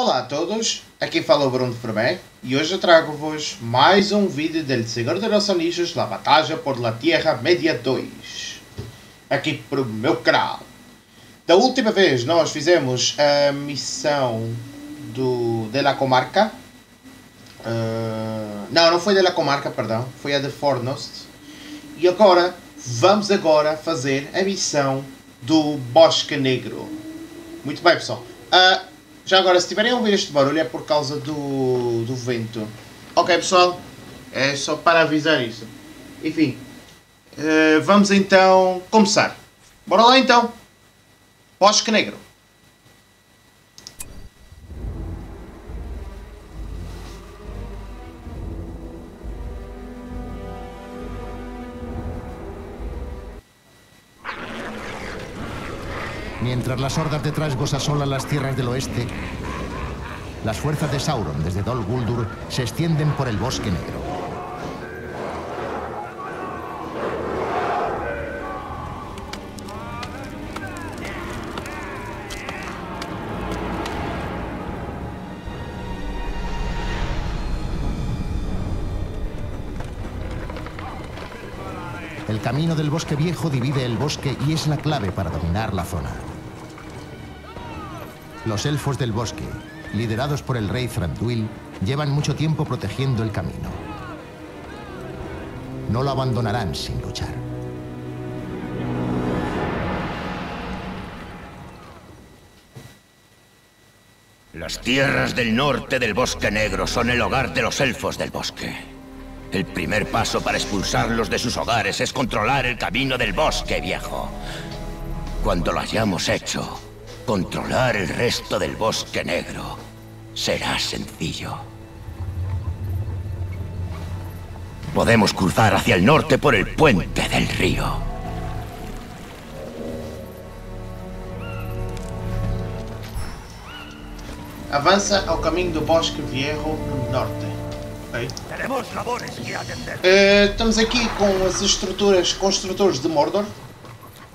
Olá a todos, aqui fala o Bruno Fermé e hoje trago-vos mais um vídeo del Senhor los Anillos La Batalha por la Tierra Media 2 aqui para o meu canal. Da última vez nós fizemos a missão do, de la Comarca uh, não, não foi de la Comarca, perdão, foi a de Fornost e agora, vamos agora fazer a missão do Bosque Negro. Muito bem pessoal. Uh, já agora, se estiverem a ouvir este barulho é por causa do, do vento. Ok, pessoal? É só para avisar isso. Enfim, uh, vamos então começar. Bora lá então. Bosque Negro. Mientras las hordas de Trasgos asolan las tierras del oeste, las fuerzas de Sauron desde Dol Guldur se extienden por el Bosque Negro. El camino del bosque viejo divide el bosque y es la clave para dominar la zona. Los elfos del bosque, liderados por el rey Thranduil, llevan mucho tiempo protegiendo el camino. No lo abandonarán sin luchar. Las tierras del norte del Bosque Negro son el hogar de los elfos del bosque. El primer paso para expulsarlos de sus hogares es controlar el camino del Bosque Viejo. Cuando lo hayamos hecho, controlar el resto del Bosque Negro será sencillo. Podemos cruzar hacia el norte por el puente del río. Avança ao caminho do Bosque Viejo no norte. Ok? Tenemos labores que atender. Eh, estamos aqui com as estruturas construtores de Mordor.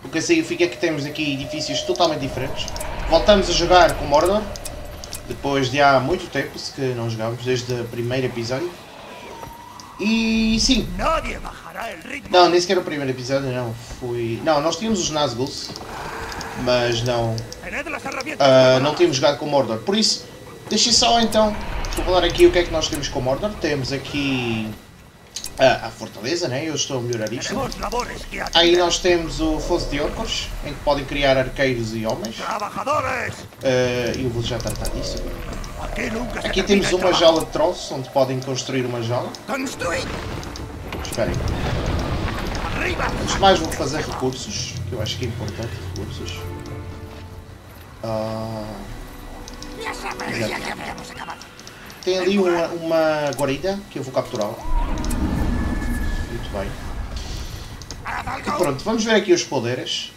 O que significa que temos aqui edifícios totalmente diferentes. Voltamos a jogar com Mordor. Depois de há muito tempo que não jogamos, desde o primeiro episódio. E sim, não, nem sequer o primeiro episódio, não. Fui. Não, nós tínhamos os Nazguls, mas não. Ah, não tínhamos jogado com Mordor. Por isso, deixem só então. Vou falar aqui o que é que nós temos com Mordor. Temos aqui a, a fortaleza, né? Eu estou a melhorar isto. Aí nós temos o Fosso de Orcos, em que podem criar arqueiros e homens. Ah, eu vou já tratar disso. Aqui temos uma jaula de troços, onde podem construir uma jaula. Esperem. Antes de mais vou fazer recursos, que eu acho que é importante, recursos. Acabado. tem ali uma, uma guarida que eu vou capturá-la. E pronto, vamos ver aqui os poderes.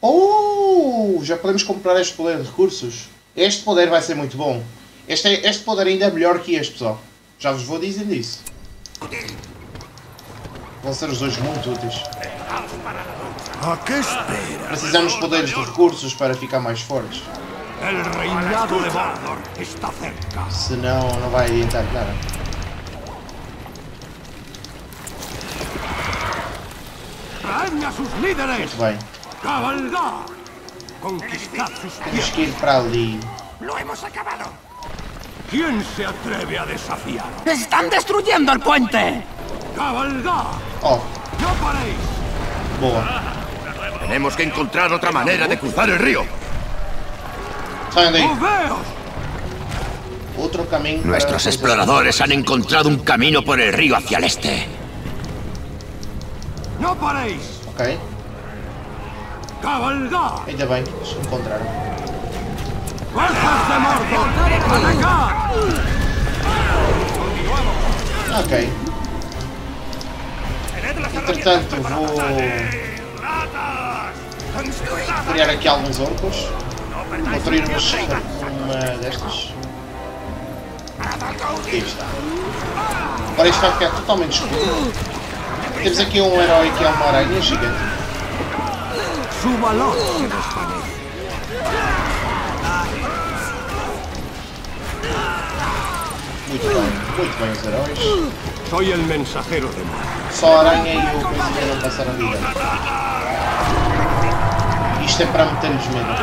Oh! Já podemos comprar este poder de recursos. Este poder vai ser muito bom. Este, é- este poder ainda é melhor que este, pessoal. Já vos vou dizendo isso. Vão ser os dois muito úteis. Precisamos de poderes de recursos para ficar mais fortes. Senão não vai adiantar nada. ¡Traedme a sus líderes! Bem. ¡Cabalgar! Conquistad sus tierras. que ir para ali. Lo hemos acabado. ¿Quién se atreve a desafiar? ¡Están destruyendo el puente! ¡Cabalgar! Oh, ¡No paréis! boa. Tenemos que encontrar otra manera de cruzar el río. Saiam caminho para... Nuestros exploradores han encontrado un camino por el río hacia el este. ¡No paréis! Ok, ¡Cabalgar! ainda bem eles encontraram. ¡Fuerzas de Mordor! ¡Atacar! Ok. Entretanto, vou criar aqui alguns orcos. Vou construir umas, uma destas. Aqui está. Agora isto vai ficar totalmente escuro. Temos aqui um herói que é uma aranha gigante. Su valor se desvanece. Muito bem, os heróis. Soy el mensajero de. Só a aranha e o coisinha não passaram a vida. Isto é para meter-lhes medo.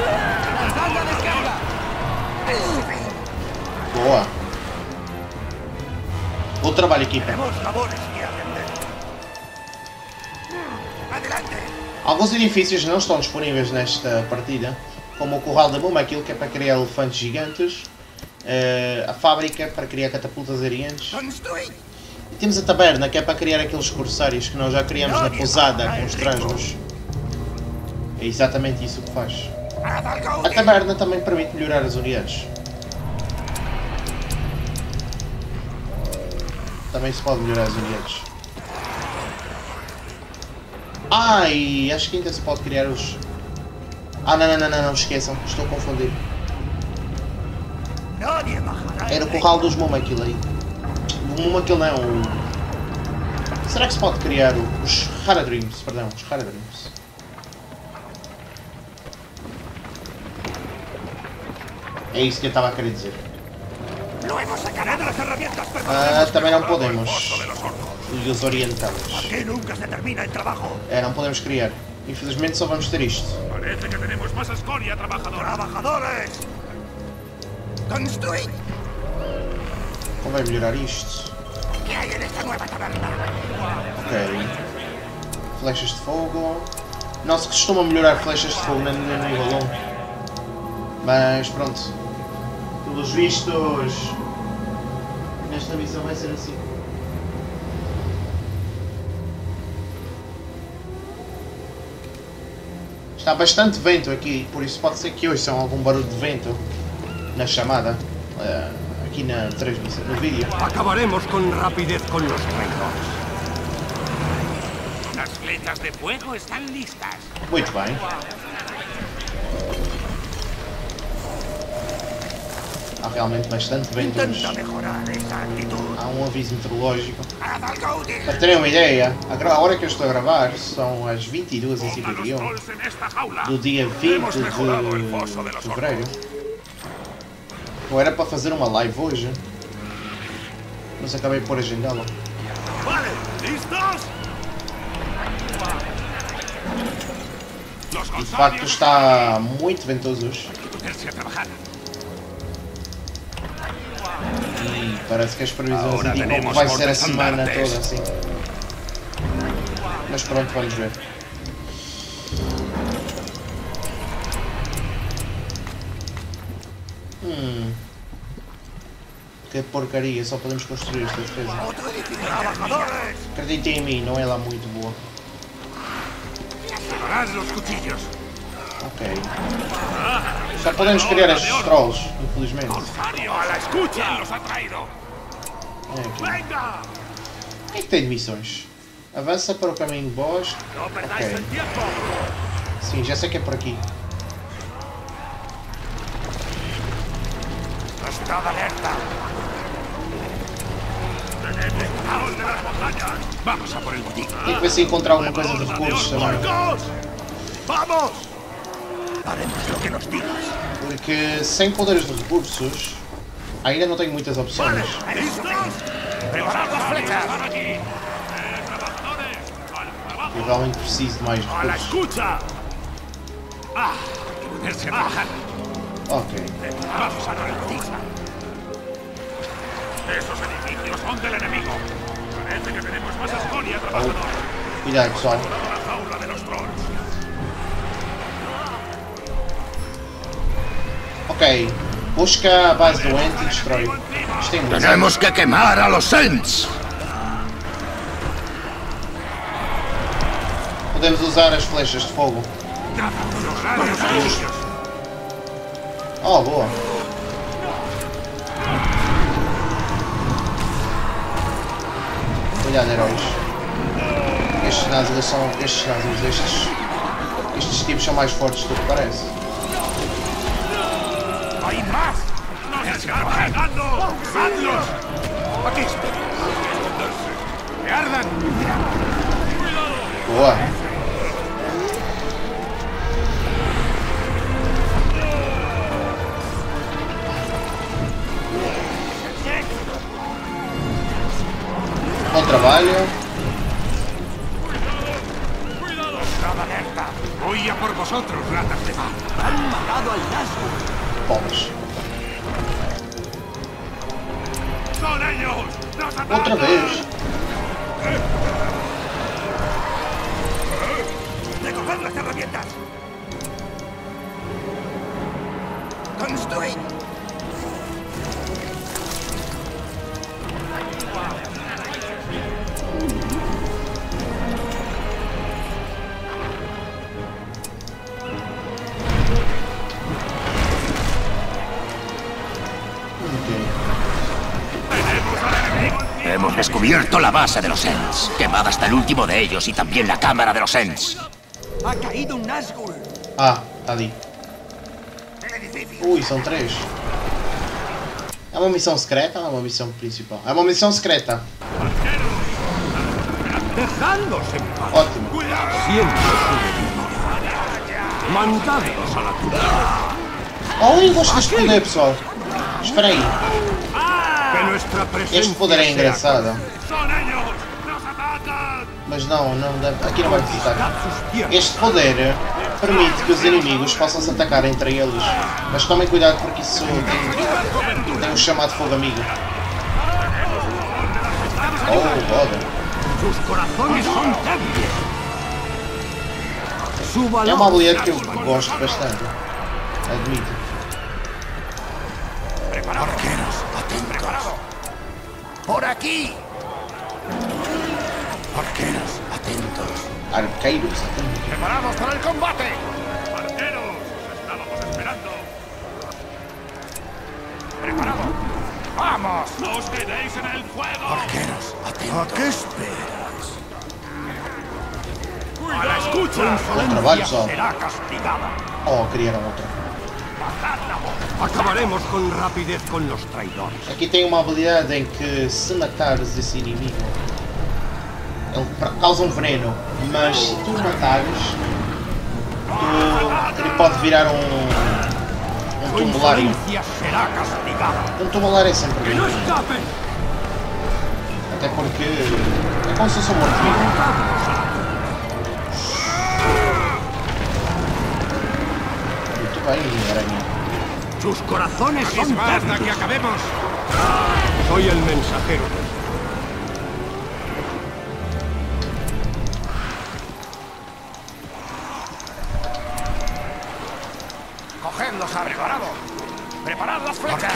Boa. Bom trabalho, equipa. Tenemos Alguns edifícios não estão disponíveis nesta partida, como o Corral da Muma, aquilo que é para criar elefantes gigantes, eh, a fábrica para criar catapultas Construid. e temos a taberna, que é para criar aqueles corsários que nós já criamos na pousada com os transmos. É exatamente isso que faz. A taberna também permite melhorar as unidades. Também se pode melhorar as unidades. E acho que ainda se pode criar os... Ah, não, não, não, não, não esqueçam, estou a confundir. Era o el corral dos Mumakil aí. O Mumakil não, o... Será que se pode criar os Haradrims, perdão, os Haradrims? É isso que eu estava a querer dizer. Ah, também não podemos. De los orcos. E os orientales. Que nunca se termina el trabajo. É, não podemos criar. Infelizmente só vamos ter isto. Parece que tenemos más escoria, trabajadores. ¡Trabajadores! ¡Construid! Convém melhorar isto. ¿Qué hay en esta nueva taberna? Ok. Flechas de fogo. Não se costuma melhorar flechas de fogo no no nível 1. Mas pronto. Pelos vistos. Nesta missão vai ser assim. Está bastante vento aqui, por isso pode ser que hoje são algum barulho de vento na chamada. eh, aqui na transmissão, no vídeo. Acabaremos con rapidez con los traidores. Las flechas de fuego están listas. Muito bem. Há realmente bastante actitud. Há um aviso meteorológico. Para terem uma ideia, a hora que eu estou a gravar são as 22h51 trolls en esta jaula. do dia 20 Hemos mejorado el foso de fevereiro. Eu era para fazer uma live hoje, mas acabei por agendá-la. Vale, ¿listos? De facto está muito ventoso hoje e parece que as previsões indicam que vai ser a semana toda assim. Mas pronto, vamos ver. Hum. Que porcaria, só podemos construir esta defesa. Acreditem em mim, não é lá muito boa. Harás los cuchillos. Ok. Só podemos criar estes trolls, infelizmente. É aqui. ¡Venga! O que é que tem de missões? Avança para o caminho perdáis Ok. Sim, já sei que é por aqui. Alerta. Vamos a por el botín. Tem que ver se encontrar alguma coisa de recursos também. ¡Vamos! Haremos lo que nos digas. Porque sem poderes de recursos, ainda não tenho muitas opções. ¿Listos? ¡Preparad las flechas! Eu realmente preciso de mais ¡A la recursos. escucha! ¡Ah! Ok. Vamos a. Esos edificios son del enemigo. Parece que tenemos más escoria, trabajador. Cuidado pessoal. Ok. Busca a base doente e destrói. Isto tem muito. Tenemos que quemar a los Ents. Podemos usar as flechas de fogo. Oh, boa. Cuidado, heróis. Estes názulas são. Estes názulas, estes. Estes tipos são mais fortes do que parece. ¡Hay más! ¡Nos están atacando! ¡Hazlos! ¡Aquí estoy! ¡Que ardan! Boa. trabalho. Estad alerta. Voy a por vosotros, ratas de mar. Han matado al Nazgûl todos. Otra vez. Eh, ¡Recoged las herramientas! ¡Construid! Descubierto la base de los Ents, quemada hasta el último de ellos y también la cámara de los Ents. ¡Ha caído un Nazgûl! Ah, está ali. Ui, são três. É uma missão secreta ou é uma missão principal? É uma missão secreta. Dejadlos en paz. Ótimo. Siento su debilidad. Mandadlos a la tumba. Ui, gosto deste poder, pessoal. Espera aí. Este poder é engraçado. Mas não, não deve, aqui não vai precisar. Este poder permite que os inimigos possam se atacar entre eles. Mas tomem cuidado porque isso tem, tem um chamado fogo amigo. Oh, God. É uma habilidade que eu gosto bastante. Admito. Arqueros, atentos. Por aquí. Arqueros, atentos. Arqueiros. ¡Preparados para el combate! ¡Arqueros! ¡Os estábamos esperando! ¡Preparados! ¡Vamos! ¡No os quedéis en el fuego! Arqueros, atentos. ¿A qué esperas? ¡A la escucha! Trabalho, pessoal. Será castigada. Oh, criaram outra. Acabaremos con rapidez con los traidores. Aqui tem uma habilidade em que se matares esse inimigo, ele causa um veneno, mas se tu matares, tu, ele pode virar um, um tumulário. Um tumulário é sempre ¡Que no bom, escapen! até porque é como se fosse um morto-vivo. Muito bem, aranha. Sus corazones son ¡Hasta que acabemos! Soy el mensajero. ¡Cogedlos a preparado! ¡Preparad las flechas!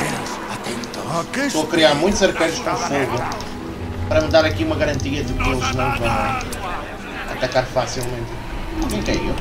¿A qué Estou a criar muitos arqueiros com fogo para me dar aqui uma garantia de que eles não vão atacar facilmente. Quem caiu?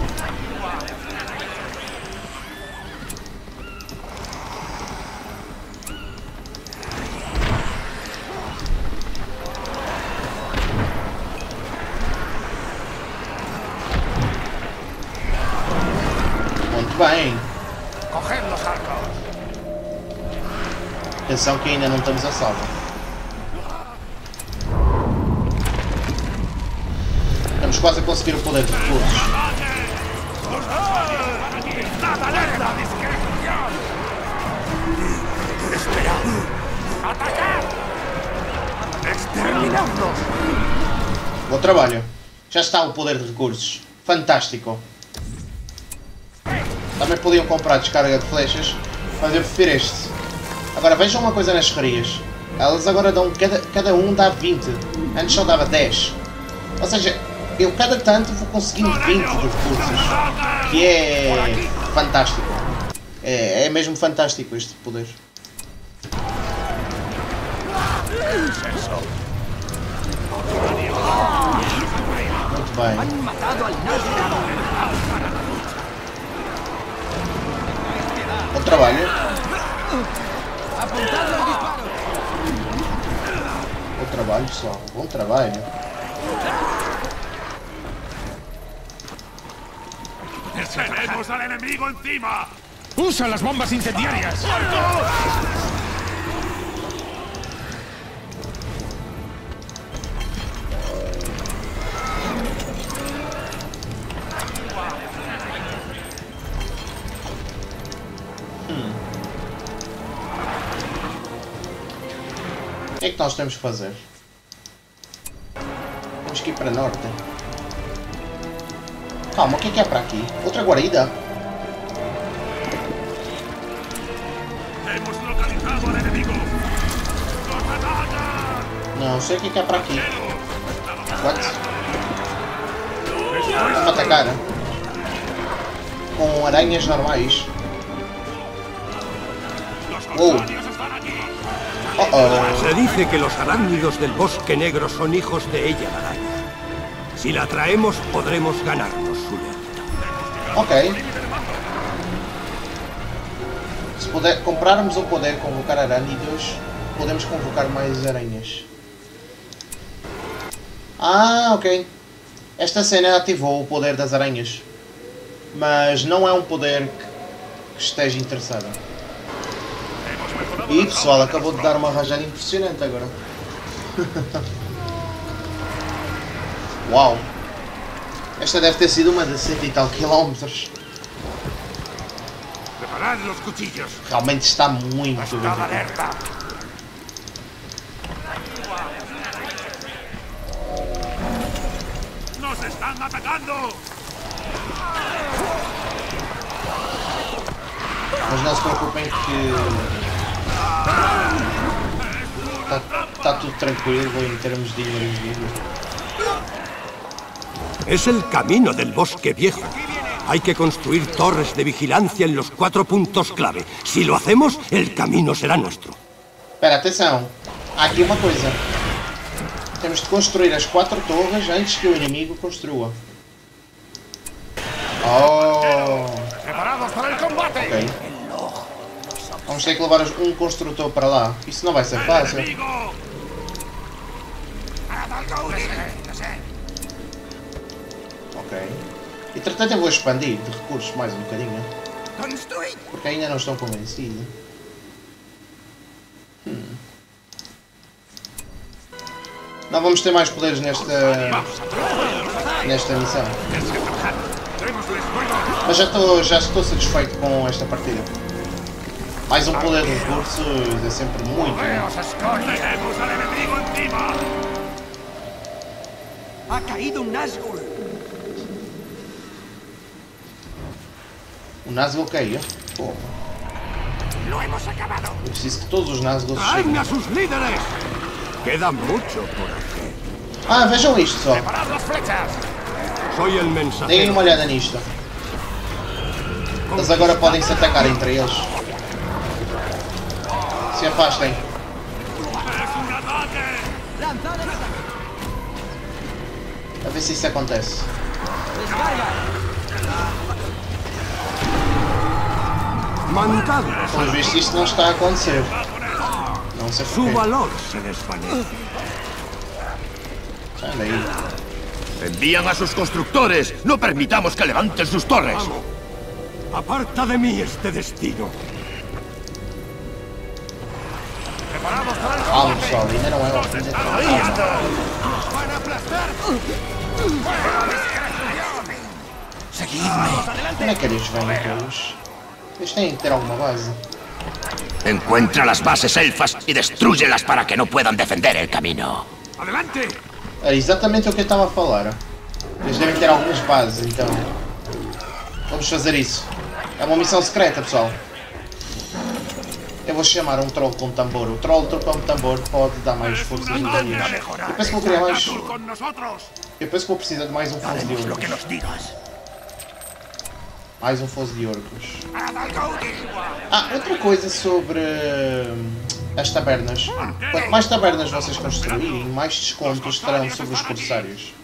Atenção que ainda não estamos a salvo. Estamos quase a conseguir o poder de recursos. ¡Esperad! ¡Atacad! ¡Exterminadlos! Bom trabalho. Já está o poder de recursos. Fantástico. Também podiam comprar descarga de flechas, mas eu prefiro este. Agora vejam uma coisa nas ferrarias. Elas agora dão. Cada, cada um dá 20. Antes só dava 10. Ou seja, eu cada tanto vou conseguindo 20 de recursos. Que é fantástico. É, é mesmo fantástico este poder. Muito bem. Han matado ¡Apuntad los disparos! Otra balsa, otra vaina. ¡Tenemos al enemigo encima! ¡Usa las bombas incendiarias! ¡Muerto! Que é que nós temos que fazer? temos que ir para norte. Calma, o que é que é para aqui? Outra guarida? Hemos localizado. Não sei o que é que é para aqui. What? Vamos atacar. Com aranhas normais. ¡Los Oh. Aquí! Oh. Se dice que los arácnidos del bosque negro son hijos de ella, la araña. Si la traemos, podremos ganarnos su lealtad. Ok. Se puder, comprarmos o poder convocar aránidos, podemos convocar mais aranhas. Ah, ok. Esta cena ativou o poder das aranhas. Mas não é um poder que, que esteja interessado. E pessoal, acabou de dar uma rajada impressionante agora. Uau! Esta deve ter sido uma de cento e tal quilómetros. Realmente está muito ¡Estad bem. atacando! Mas não se preocupem que. Está tá tudo tranquilo em termos de inimigo. Es el camino del bosque viejo. Hay que construir torres de vigilancia en los cuatro puntos clave. Si lo hacemos, el camino será nuestro. Espera, atenção. Há aqui uma coisa. Temos de construir as quatro torres antes que o inimigo construa. Oh, ¡Preparados para el combate! Vamos ter que levar um construtor para lá. Isso não vai ser fácil. Ok. Entretanto eu vou expandir de recursos mais um bocadinho. Porque ainda não estou convencido. Hum. Não vamos ter mais poderes nesta, nesta missão. Mas já estou, já estou satisfeito com esta partida. Mais um poder de recursos é sempre muito bom. ¡Tenemos al enemigo encima! ¡Ha caído un Nazgûl! O Nazgûl caiu. Pô, ¡Lo hemos acabado! eu preciso que todos os Nazgûl ¡Traen cheguem. a sus líderes! Queda mucho por hacer. Ah, vejam isto só. Deem uma olhada nisto. Eles agora podem se atacar entre eles. Se afastem. A ver se isso acontece. Mandadlos. Pelos vistos isto não está a acontecer. Não sei Su porquê. valor se desvanece. Sai daí. Envían a sus constructores. No permitamos que levanten sus torres. Aparta de mí este destino. ¡Preparados para el Calma pessoal, ainda não é o fim da Calma. ¡Van a aplastar! Como é que eles vêm todos? Eles têm que ter alguma base. Encuentra las bases elfas y destruyelas para que no puedan defender el camino. ¡Adelante! É exatamente o que eu estava a falar. Eles devem ter algumas bases, então. Vamos fazer isso. É uma missão secreta, pessoal. Eu vou chamar um troll com tambor. O troll com tambor pode dar mais forças nos inimigos. Eu penso que vou criar mais. Eu penso que vou precisar de mais um foso de orcos. Mais um foso de orcos. Ah, outra coisa sobre hum, as tabernas. Quanto mais tabernas vocês construírem, mais descontos terão sobre os corsários.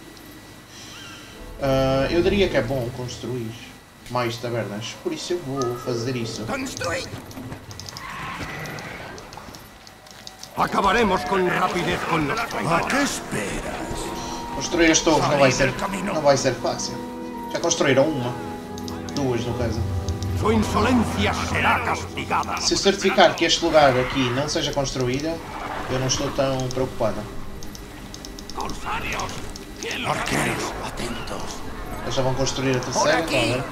Ah, eu diria que é bom construir mais tabernas, por isso eu vou fazer isso. Acabaremos con rapidez con los traidores. Construir as torres não vai ser, não vai ser fácil. Já construíram uma. Duas, no caso. Su insolencia será castigada. Se eu certificar que este lugar aqui não seja construído, eu não estou tão preocupada. ¡Corsarios! ¿Quién los Arqueros, Eles já vão construir a terceira, a ver?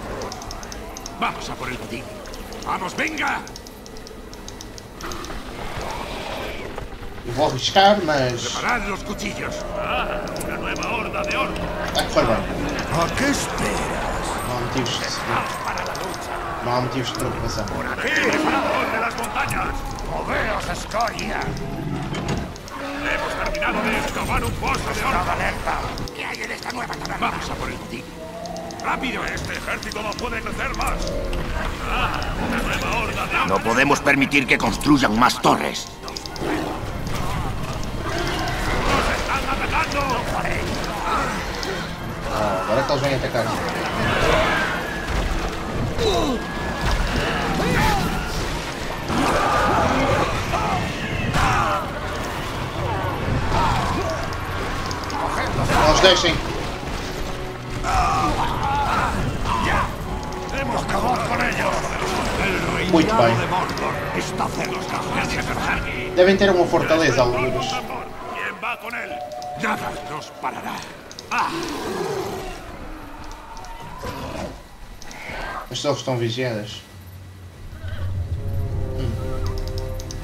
¡Vamos a por el botín! ¡Vamos, venga! Arriscar, mas ¡Preparad los cuchillos! ¡Ah! ¡Una nueva horda de orcos. ¿A qué esperas? Há motivos de, não há motivos de preocupação. ¡Preparador de las montañas! ¡Moveos, escoria! Hemos terminado de excavar un pozo de orcos. alerta! ¿Qué hay en esta nueva taberna? Vamos a por el botín. ¡Rápido! Este ejército no puede crecer más. ¡Ah! ¡Una nueva horda de No podemos permitir que construyan más torres. Ah, agora é que eles vêm atacar. Não os deixem. Muito bem. Devem ter uma fortaleza, alguns. Nada nos parará. As torres estão vigiadas.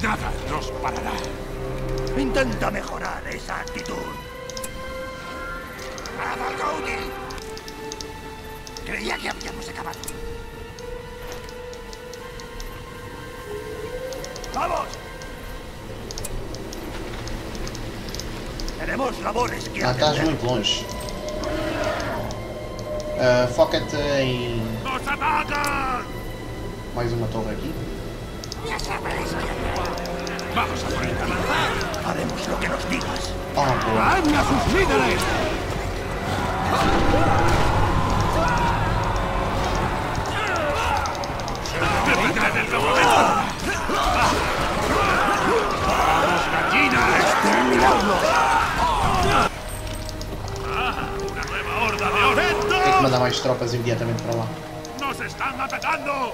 Nada nos parará. Intenta mejorar esa actitud. ¡Avalgaudir! Creía que habíamos acabado. ¡Vamos! Tenemos labores que Ah, estás muito longe. Ah, Foca-te em mais uma torre aqui. Que ¡Vamos a por el camino! haremos lo que nos digas. Boa. ¡Traedme a sus líderes! ¡Detrás del mandar mais tropas imediatamente para lá. ¡Nos están atacando!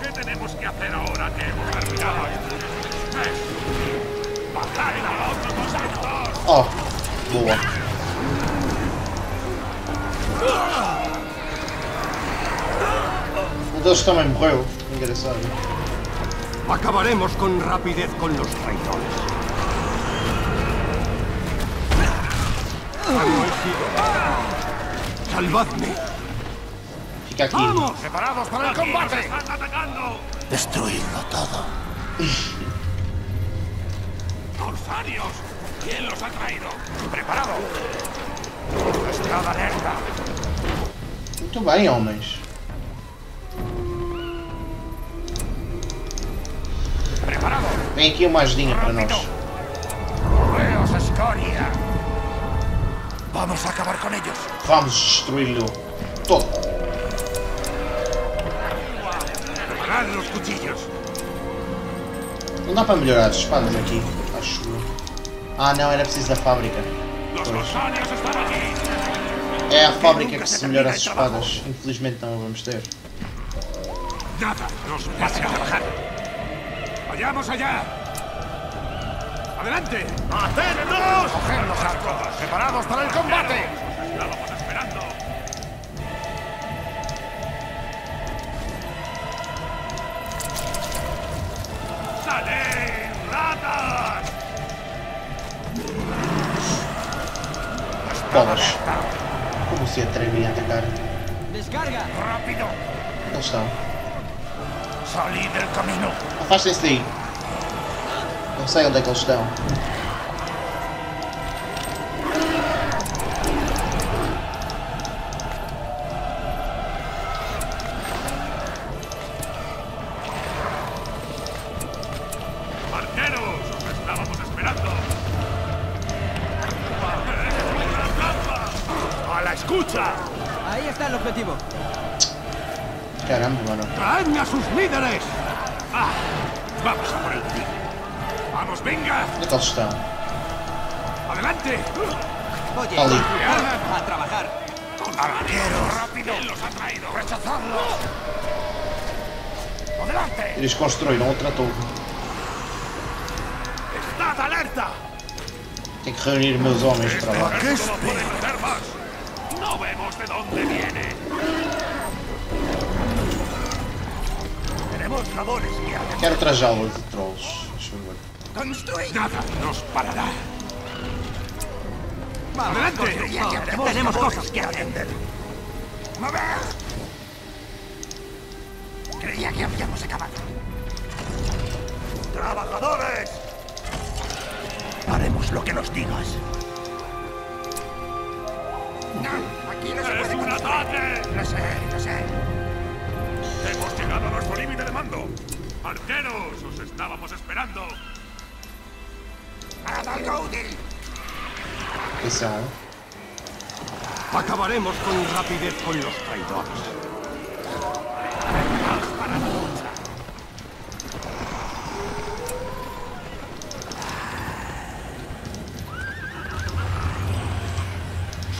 ¿Qué tenemos que hacer ahora que hemos terminado? ¡Eh! ¡Bajad a otro constructor! Oh, boa. Um deles também morreu. Engraçado. Acabaremos con rapidez con los traidores. ¡Salvadme! Fica aqui. ¡Vamos! ¡Preparados para el ¡Aquí combate! están atacando! Destruirlo todo. ¡Corsarios! ¿Quién los ha traído? ¡Preparado! Estad alerta. Muito bem, homens. ¡Preparado! Vem aqui uma ajudinha para nós. ¡Moveos, escoria! Vamos a acabar con ellos. Vamos destruí-lo todo. ¡Preparad los cuchillos! Não dá para melhorar as espadas aqui, acho eu. Ah não, era preciso da fábrica. É a fábrica que se melhora as espadas. Infelizmente não a vamos ter. ¡Nada! ¡Nos a trabajar! ¡Vayamos allá! ¡Adelante! ¡Atentos! ¡Coged los arcos! ¡Preparados para el combate! Estábamos esperando. ¡Salid, ratas! Bolas. Como se atrevem a atacar? ¡Rápido! Onde eles estão? ¡Salid del camino! Afastem-se daí. Não sei onde é que eles estão. Reunir meus homens para lá. Quero jaula de trolls. Deixa eu ver. ¡Construid! ¡Nada nos parará! ¡Adelante! Tenemos labores cosas que atender. ¡Mover! Creía que habíamos acabado. Digas. No, aquí no se ¡Es puede un ataque! Lo sé, lo sé. ¡Hemos llegado a nuestro límite de mando! ¡Arqueros! ¡Os estábamos esperando! ¡Haz algo útil! Acabaremos con rapidez con los traidores.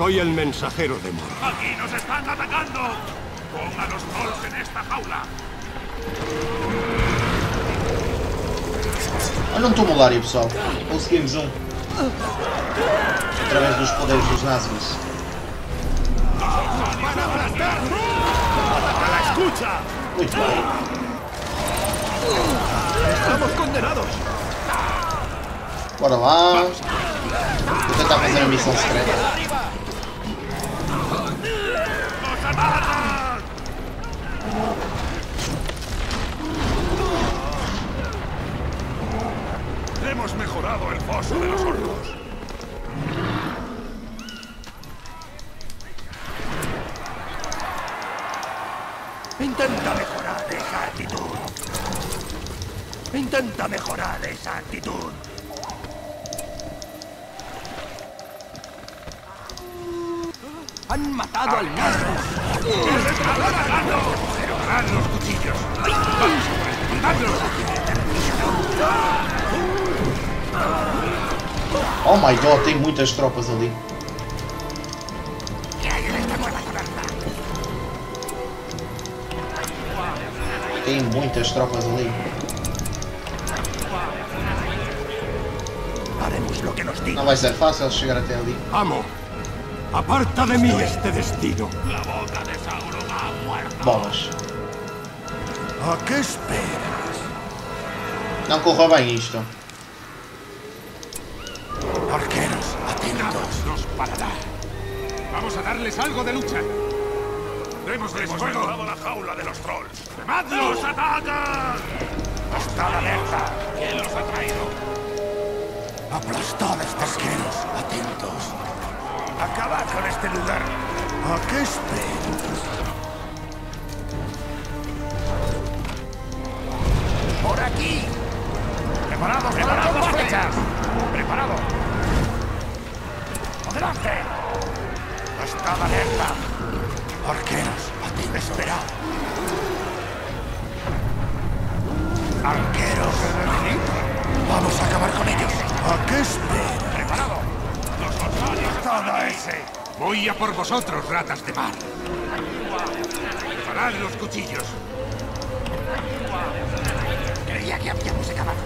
Soy el mensajero de Mor. ¡Aquí nos están atacando! ¡Ponga los trolls en esta jaula! Olha um tumulário, pessoal. Conseguimos um. Através dos poderes dos nazis. ¡A la escucha! Muito bem. ¡Estamos condenados! Bora lá. Vou tentar fazer a missão secreta. Hemos mejorado el foso de los orcos. Intenta mejorar esa actitud. Intenta mejorar esa actitud. Han matado al. ¡Cerrad los cuchillos! Oh my god, tem muitas tropas ali. Tem muitas tropas ali. Não vai ser fácil chegar até ali. Amo, aparta de mí este destino. La boca de Sauron ha muerto. Bolas. ¿A qué esperas? Não corra bem isto. Arqueros, atentos. nos parará. Vamos a darles algo de lucha. Démosles Hemos fuego. la jaula de los trolls. ¡Remadlos! atacan! Estad alerta. ¿Quién los ha traído? Aplastad estos arqueros, atentos. Acabad con este lugar. ¿A qué esperas? ¡Por aquí! ¡Preparados! ¡Preparados flechas! ¡Preparado! ¡Adelante! ¡Estad alerta! Arqueros, atentos. Esperad. Arqueros. Vamos a acabar con ellos. ¿A qué esperas? ¡Todo ese! Voy a por vosotros, ratas de mar. Preparad los cuchillos. Creía que habíamos acabado.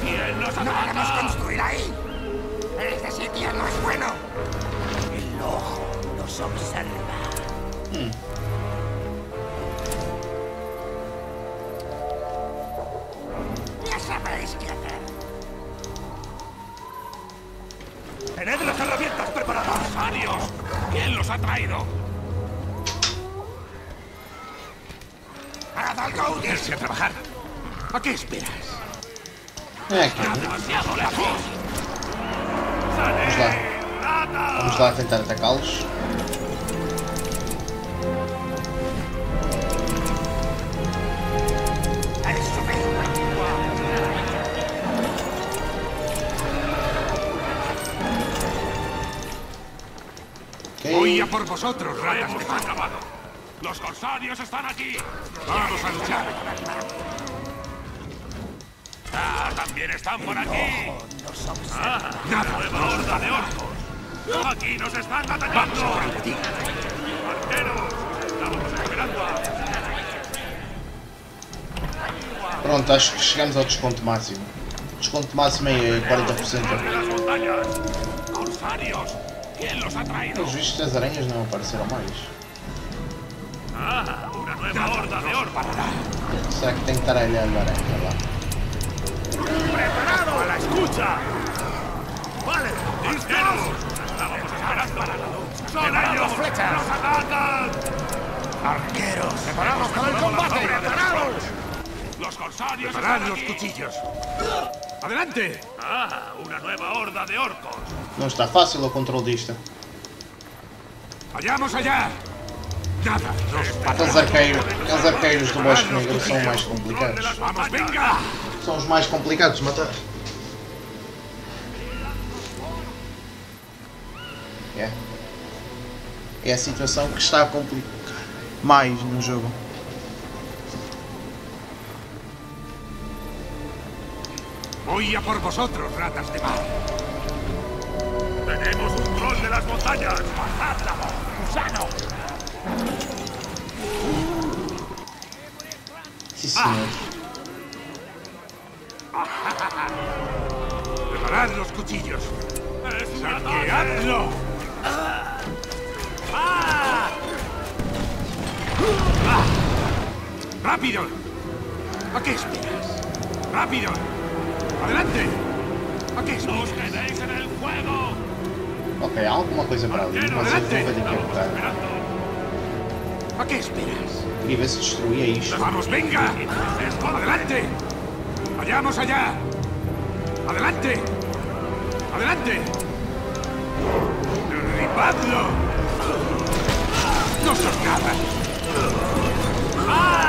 ¿Quién nos ¡No podemos construir ahí! ¡Este sitio no es bueno! El ojo nos observa. Ya qué esperas? Vamos lá. Vamos lá tentar atacá-los. Voy a por vosotros, ratas. ¡Los corsarios están aquí! ¡Vamos a luchar! ¡Ah, también están por aquí! ¡Ah. ¡Nueva horda de orcos! ¡Aquí nos están atacando! ¡Arqueros! ¡Estábamos esperando a... Pronto, acho que chegamos ao desconto máximo. Desconto máximo é 40%. ¡De las montañas! ¡Corsarios! ¿Quién los ha traído? Pelos vistos, as aranhas não apareceram mais. ¡Ah, una nueva horda de orcos! Será que tem que estar a olhar a escucha! Vale, listos. Estábamos esperando. ¡Son ellos! flechas! ¡Nos atacan! Arqueros, preparados para el combate. ¡Preparados! ¡Los corsarios Preparad los cuchillos. ¡Adelante! ¡Ah! ¡Una nueva horda de orcos! Não está fácil o controle disto. ¡Vayamos allá! Nada nos Aqueles arqueiros, aqueles arqueiros do Bosque Negro são mais complicados. ¡Vamos, venga! São os mais complicados de matar. É a situação que está a complicar mais no jogo. Voy a por vosotros, ratas de mar. ¡Tenemos un troll de las montañas! ¡Gusano! Sim, senhor. Preparad los cuchillos. ¡Saqueadlo! ¡Rápido! ¿A qué esperas? ¡Rápido! ¡Adelante! ¿A qué ¡Os esperas? quedéis en el fuego! Ok, alguma coisa para ali, mas eu que apertar. ¿A qué esperas? Queria ver se destruía isto. ¡Vamos, venga! ¡Adelante! ¡Vayamos allá! ¡Adelante! ¡Adelante! ¡Derribadlo! ¡No son nada! ¡Ah!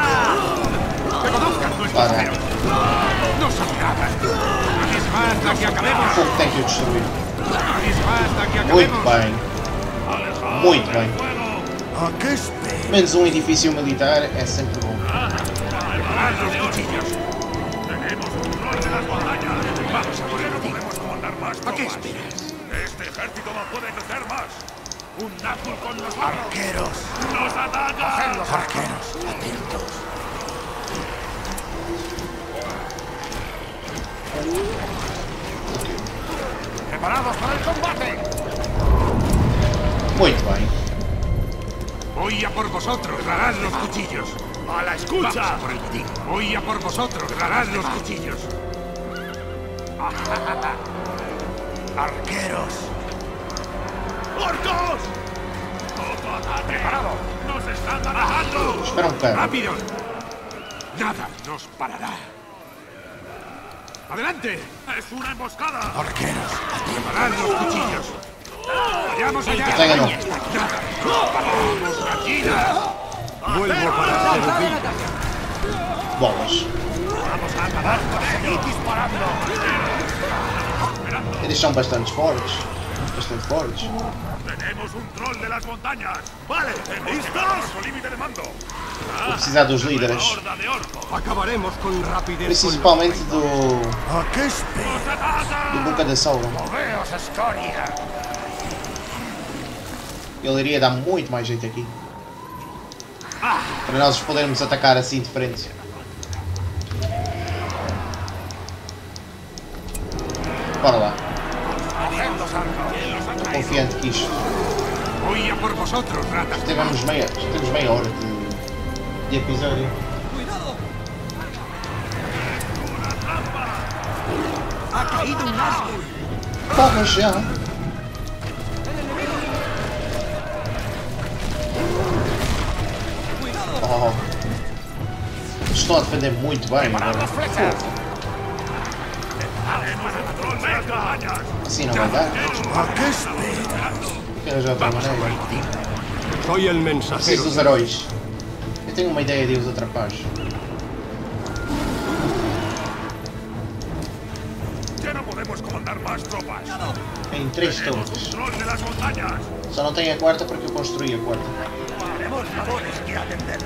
¡Que conozcan nuestros Para. ¡No son nada! ¡Nadie se va hasta que acabemos! Fogo tem que o destruir. ¡Nadie se va hasta que Muito bem. Muito bem. Menos um edifício militar é sempre bom. ¡Preparad los cuchillos! ¡Tenemos un troll de las montañas! ¡Vamos a por Ya el no tiro! podemos comandar más ¿A qué esperas? Este ejército no puede crecer más. ¡Un Nazgûl con nosotros! Arqueros, ¡Nos ataca! los arqueros, atentos. ¡Preparados para el combate! Muito bem. Voy a por vosotros, preparad los cuchillos. ¡A la escucha! por el. Voy a por vosotros, preparad los cuchillos. Arqueros, ¡Orcos! ¡Preparado! ¡Nos están atacando! ¡Rápido! Nada nos parará. ¡Adelante! ¡Es una emboscada! arqueros, Preparad los cuchillos. ¡Vayamos allá! ¡Vamos, gallinas! Vuelvo para Bolas. vamos a acabar con Seguid disparando. Eles são bastante fortes. Bastante fortes. ¡Tenemos un troll de las montañas! ¡Vale! ¡Listos! ¡Nuestro límite de mando! Vou precisar dos ¡Una líderes. Principalmente do, do Boca da Sauron. Ele iria dar muito mais jeito aqui. Para nós podermos atacar assim de frente. Bora lá. Estou confiante que isto. Tivemos meia, temos meia hora de, de episódio. ¡Ha caído! Porra já! Oh. Estão a defender muito bem agora. ¡Troll de las montañas! Assim não vai dar. Arranjar outra maneira. Soy el Preciso mensajero. dos heróis. Eu tenho uma ideia de os atrapalhar. ¡Ya no podemos comandar más tropas! Em três ¡Tenemos torres. Só não tenho a quarta porque eu construí a quarta. Tenemos labores que atender.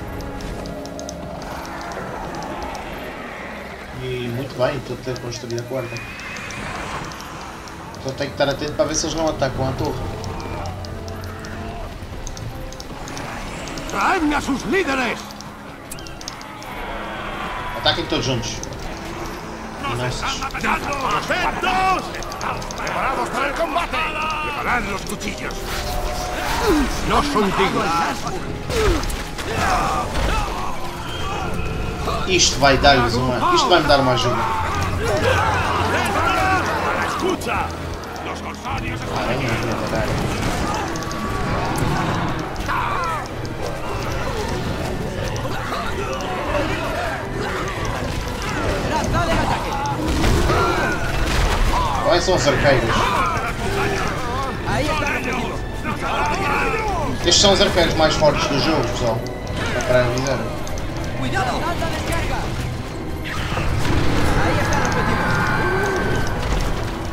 E muito bem, estou a ter construído a quarta. Só tenho que estar atento para ver se eles não atacam a torre. ¡Traedme a sus líderes! Ataquem todos juntos. E se... ¡Atacando! ¡Atentos! ¡Preparados para el combate! Preparad los cuchillos. No son dignos. Isto vai dar-lhes uma. Isto vai me dar uma ajuda. ¡A la escucha! ¡Los corsarios Ah, Quais são os arqueiros? Estes são os arqueiros mais fortes do jogo, pessoal. Só para avisar.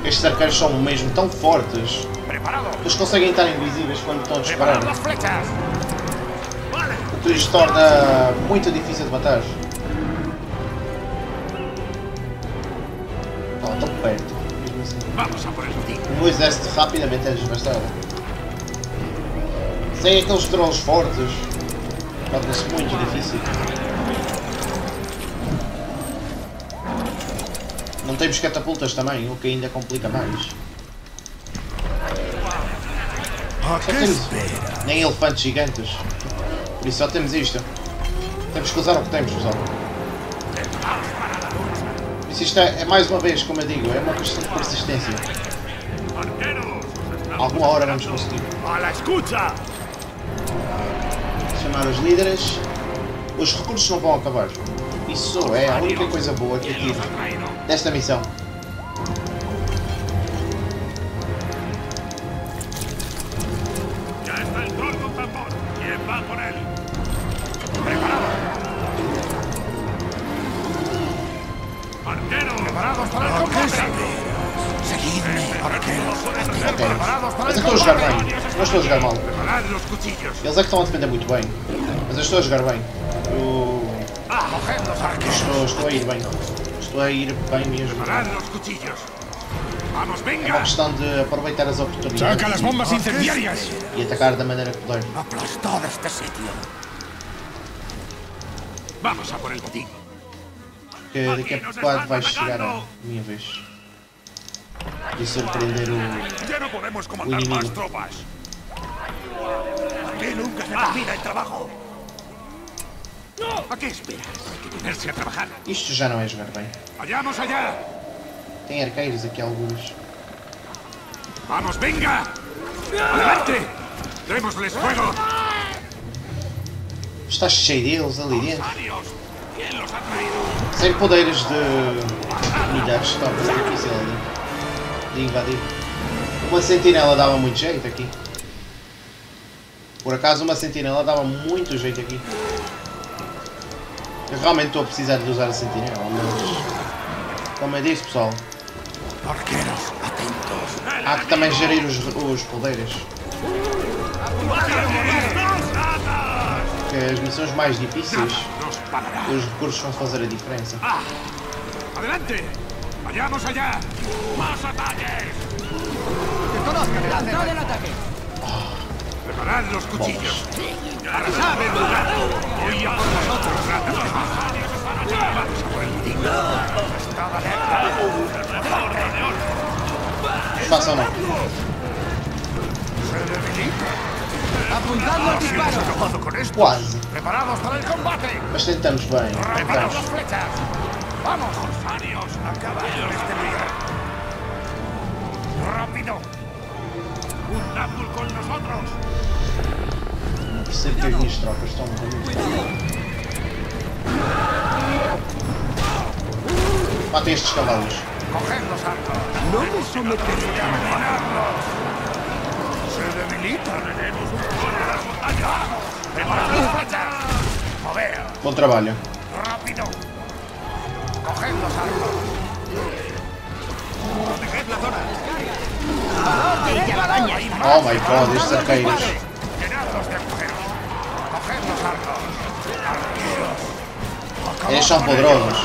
Estes arqueiros são mesmo tão fortes que eles conseguem estar invisíveis quando estão a disparar. O que lhes torna muito difícil de matar. Exército rapidamente é desbastado. Sem aqueles trolls fortes, torna-se muito difícil. Não temos catapultas também, o que ainda complica mais. Só temos nem elefantes gigantes. Por isso só temos isto. Temos que usar o que temos, pessoal. Por isso isto é, é mais uma vez, como eu digo, é uma questão de persistência. Alguma hora vamos conseguir. A la escucha. chamar os líderes. Os recursos não vão acabar. Isso é a única coisa boa que eu ¿Quién los tive desta missão. Estou a jogar bem. Eu estou, estou a ir bem. Estou a ir bem mesmo. É uma questão de aproveitar as oportunidades incendiarias. e atacar da maneira que puder. Vamos a por el botín. Que daqui a bocado vai chegar a minha vez. De surpreender o. Uy. tropas. Aquí nunca se termina el trabajo. ¿A qué esperas? Hay que ponerse a trabajar. Isto já não é jogar bem. Vayamos allá. Tem arqueiros aqui alguns. Vamos, venga. Adelante. Démosles fuego. Está cheio deles ali dentro. Sem poderes de unidades torna-se difícil ali de invadir. Uma sentinela dava muito jeito aqui. Por acaso uma sentinela dava muito jeito aqui. Eu realmente estou a precisar de usar a sentinela, mas como eu disse pessoal, atentos. há que também gerir os, os poderes. Porque as missões mais difíceis, os recursos vão fazer a diferença. Adelante. Vayamos allá. Más ataques. ¡Lanzad el ataque! Preparad los cuchillos. ¡Sabe, Mugato! Voy a por vosotros, ratas de paja. Vamos a por el tigre. Estaba negra. Pasa no. Se debilita. Apuntando al ah, disparo. con esto. Quasi. Preparados para el combate. Este estamos bien. Preparad las flechas. Vamos, corsarios. Acabad con este día. Rápido. Un Nazgûl con nosotros. Percebo que as minhas tropas estão muito. Matem estes cavalos. No me someteré a dominarlos. Se debilitan. Tenemos un en las montañas. Preparad las flechas. Bom trabalho. Rápido. Coged los arcos. Proteged. Oh my god, estes arqueiros. Eles são poderosos.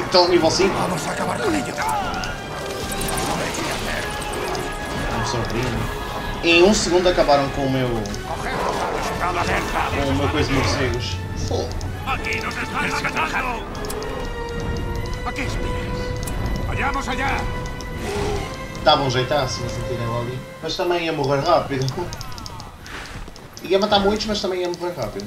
Estão nível 5. Vamos acabar con ellos. Me surpreende. Em um segundo acabaram com o meu. Com o meu coisa de morcegos. Fogo. Aquí nos están atacando. ¿A qué esperas? Vayamos allá dava um jeitaço, mas sentirem logo. Mas também ia morrer rápido. Ia matar muitos, mas também ia morrer rápido.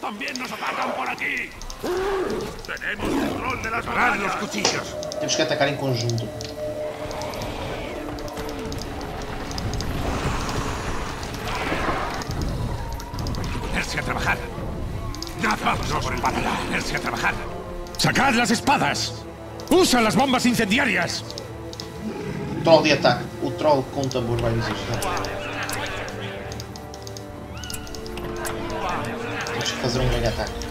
Também nos atacam por aqui! Temos controle de las batallas! cuchillos! Temos que atacar em conjunto. Ponerse a trabalhar Nada, no por el para ponerse a trabajar! ¡Sacad las espadas! ¡Usa las bombas incendiarias! Troll de ataque. O troll com o tambor vai ajudar. Temos que fazer um mega ataque.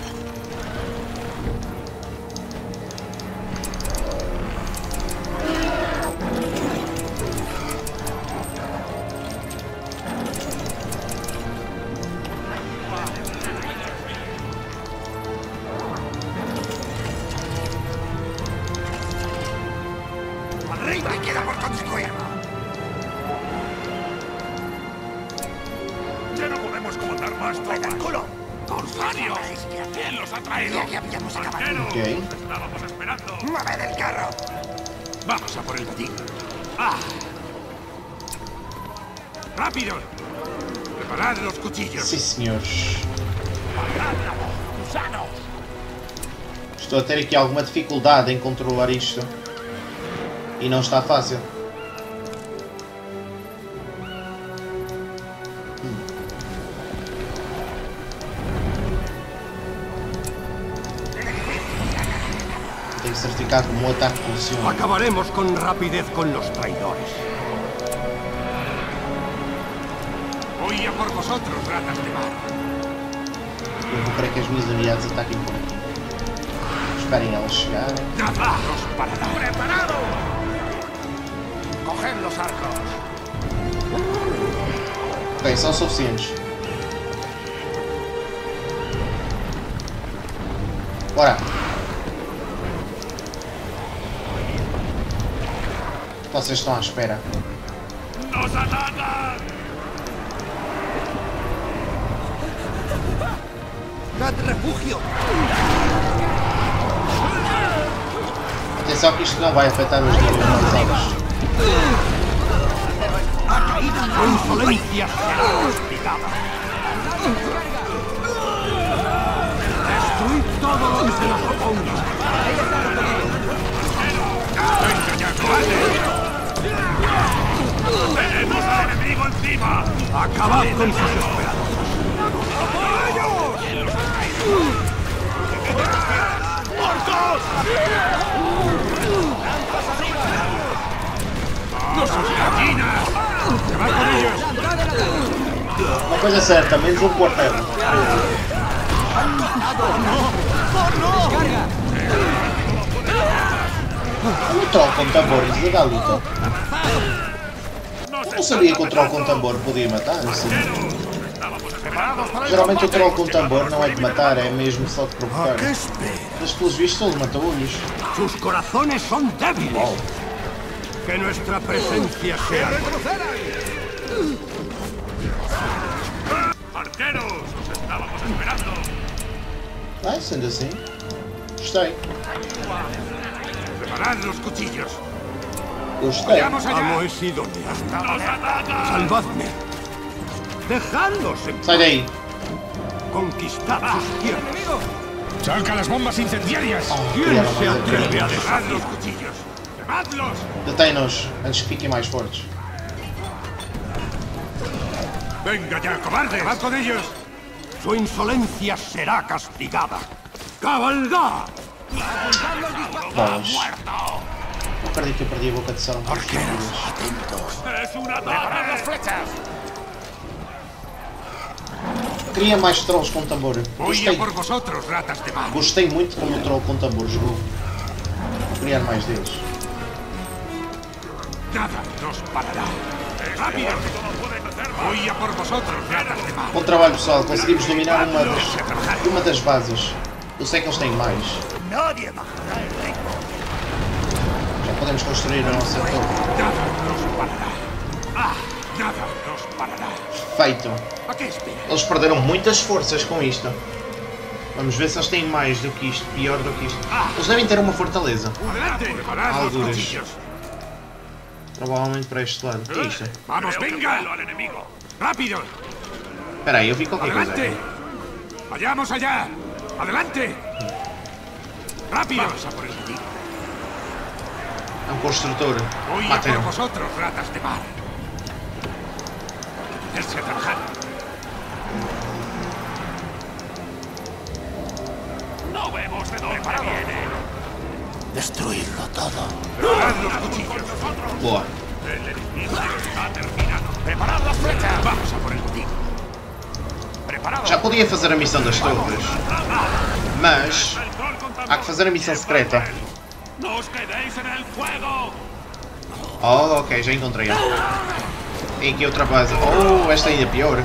Estou a ter aqui alguma dificuldade em controlar isto. E não está fácil. Hum. Tenho que certificar como o ataque funciona. Acabaremos con rapidez con los traidores. Voy a por vosotros, ratas de mar. Eu vou para que as minhas unidades ataquem por aqui. Esperem elas chegarem. ¡Nada nos parará! ¡Preparado! ¡Coged los arcos! Ok, são suficientes. Bora. Vocês estão à espera. ¡Nos atacan! ¡Dad refugio! Atenção que isto não vai afetar os níveis mais altos. Su insolencia será castigada. Destruid que nos oponga. ¡Tenemos al enemigo encima! Acabad con sus esperanzas. ¡No sus gallinas! ¡Se va con ellos! Uma coisa certa, menos um quarteiro. ¡Carga! O troll com tambores lhe dá luta. Eu não sabia que o troll com tambor podia matar assim. ¡Preparados para el Geralmente o troll com tambor não é de matar, é mesmo só de provocar. Después visto el matabulis. Sus corazones son débiles. Wow. Que nuestra presencia uh, sea. ¡Arqueros! ¡Os estábamos esperando! Ah, es así. Está ahí. Preparad los cuchillos. Usted. Vayamos allá. Amo es idónea. ¡Nos atacan! ¡Salvadme! ¡Dejadnos en paz! ahí! Conquistad sus tierras. ¡Saca las bombas incendiarias! ¿Quién se atreve a dejar los cuchillos? ¡Quemadlos! Deténnos and speak in my swords. ¡Venga ya, cobarde! ¡Vas con ellos! Su insolencia será castigada. ¡Cabalgad! Vamos. No perdí que perdí boca de sal. ¡Arqueros, atentos! ¡Es una las flechas! Queria mais trolls com tambor. ¡Voy Gostei. Gostei muito como o troll com tambor jogou. Vou criar mais deles. Bom trabalho pessoal, conseguimos dominar uma das, uma das bases. Eu sei que eles têm mais. Já podemos construir a nossa torre. ¡Nada nos parará! ¡Ah! ¡Nada nos parará! Feito. Eles perderam muitas forças com isto. Vamos ver se eles têm mais do que isto, pior do que isto. Eles devem ter uma fortaleza. ¡Adelante! ¡Preparad los Algures. cuchillos! Provavelmente para este lado. O que é isto? ¡Vamos, venga! ¡Rápido! Espera aí, eu vi qualquer coisa. ¡Adelante! aí. ¡Vayamos allá! ¡Adelante! ¡Rápido! É um construtor. Voy Ponerse a trabajar. vemos de dónde viene. Destruirlo todo. Preparad los cuchillos. Boa. El edificio está terminado. Preparad las flechas. Vamos a por el botín. Preparado. Já podia fazer a missão das torres, mas há que fazer a missão secreta. No. Oh, ok, já encontrei ela. Tem aqui outra base. Oh, esta ainda é pior.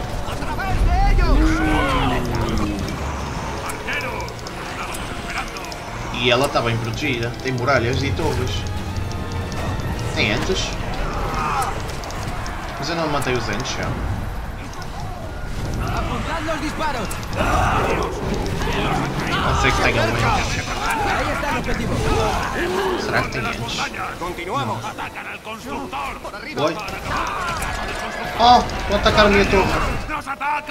E ela está bem protegida. Tem muralhas e torres. Tem entes. Mas eu não matei os entes já. ¡Apuntad los disparos! No sé que tenga muy Continuamos. Atacan al constructor. Por arriba. Voy. Ah, oh, no atacaron mi otro.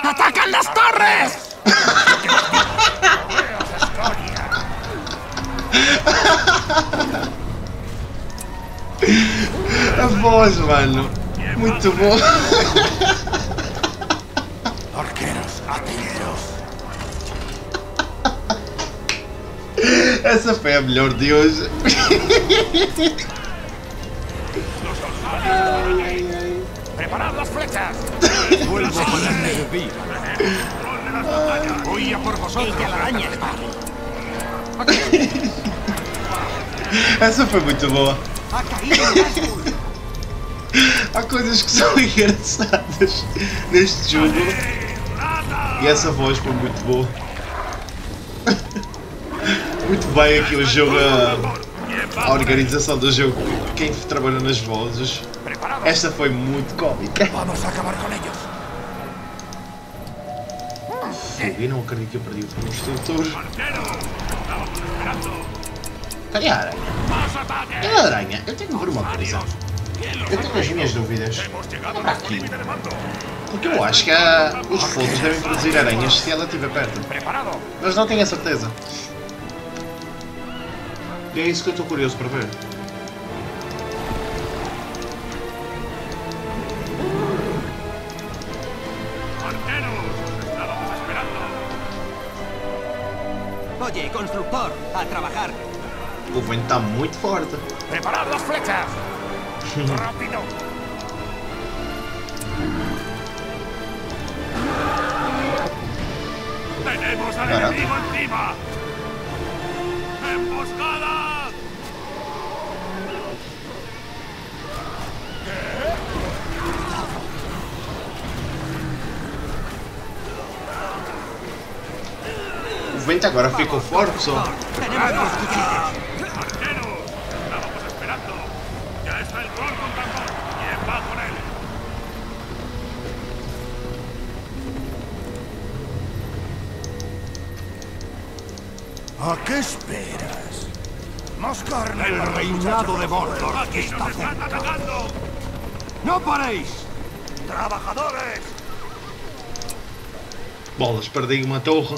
¡Atacan las torres! A voz, mano. Muito bom. Essa foi a melhor de hoje. ¡Preparad las flechas! Vuelvo para servir. Voy a por vosotros. Essa foi muito boa. Há coisas que são engraçadas neste jogo. E essa voz foi muito boa. Muito bem aqui o jogo, a, a organização do jogo, quem trabalha nas vozes. Esta foi muito cómica. Vamos a acabar ellos. Fogo, eu não acredito que eu perdi o construtor. Cadê a aranha? Cadê a aranha? Eu tenho que ver uma coisa. Eu tenho as minhas dúvidas. Para aqui. Porque eu acho que há- os fogos devem produzir aranhas se ela estiver perto. Mas não tenho a certeza. E é isso que eu estou curioso para ver. Oye, constructor, a trabajar. O vento está muito forte. ¡Preparad las flechas! ¡Rápido! ¡Tenemos al enemigo encima! ¡Emboscada! O vento agora ficou forte só. ¿A qué esperas? ¡Más carne! El reinado de Mordor ¡Aquí está nos están atacando! ¡No paréis! ¡Trabajadores! Bolas, perdi uma torre.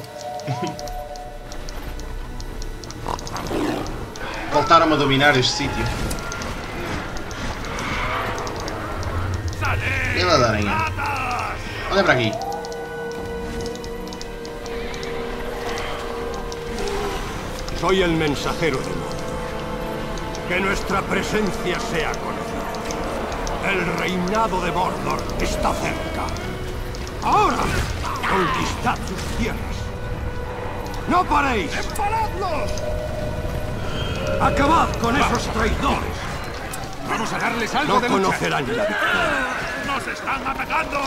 Voltaram a dominar este sítio. ¡Salid! E a da aranha? ¡Ratas! Olha para aqui. Soy el mensajero de Mordor. Que nuestra presencia sea conocida. El reinado de Mordor está cerca. Ahora, conquistad sus tierras. ¡No paréis! ¡Empaladlos! ¡Acabad con esos traidores! ¡Vamos a darles algo No de lucha! conocerán la victoria. ¡Nos están atacando!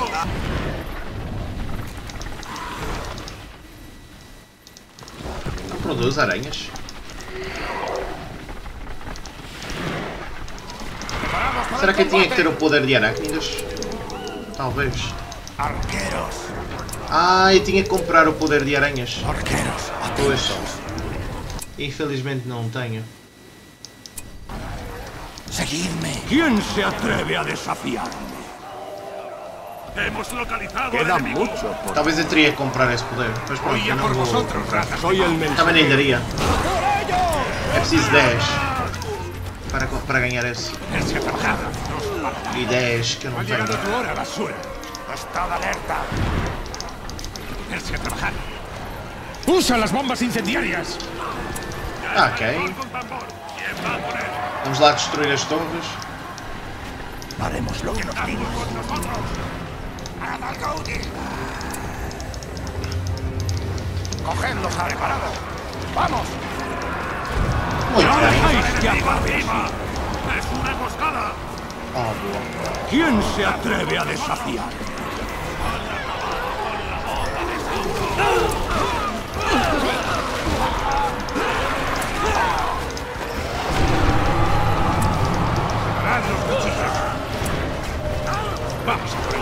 Não produz aranhas. Será que eu tinha que ter o poder de arácnidos? Talvez. Ah, eu tinha que comprar o poder de aranhas. Pois. Infelizmente não tenho. ¡Seguidme! ¿Quién se atreve a desafiarme? Hemos localizado Queda mucho. Por... Tal vez debería comprar escudo. Pues por Oye, no por vosotros, ratas. Soy el mensajero. También. Preciso dash. Para, para ganhar esse. Esse. E dash que eu não tenho. Ha hora, basura. Estado alerta. Usa las bombas incendiarias. Ah, ok. Vamos lá destruir as torres. Haremos lo que nos digas. ¡Cogedlos a reparado! ¡Vamos! ¡No dejáis ya! ¡Viva, ¡Es una emboscada! ¿Quién se atreve a desafiar? Vamos a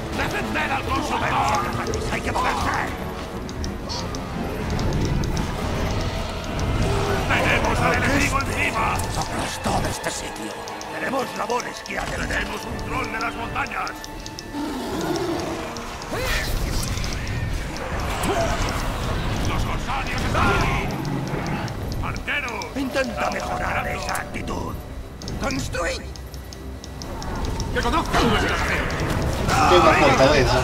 ¡Defender al consultor! ¡Hay que moverse! ¡Tenemos al enemigo encima! ¡Aplastad este sitio! ¡Tenemos labores que hacer! ¡Tenemos un troll de las montañas! ¡Los corsarios están! ¡Arqueros! Intenta mejorar esa actitud. ¡Construid! ¡Que conozcan nuestras Tem uma fortaleza.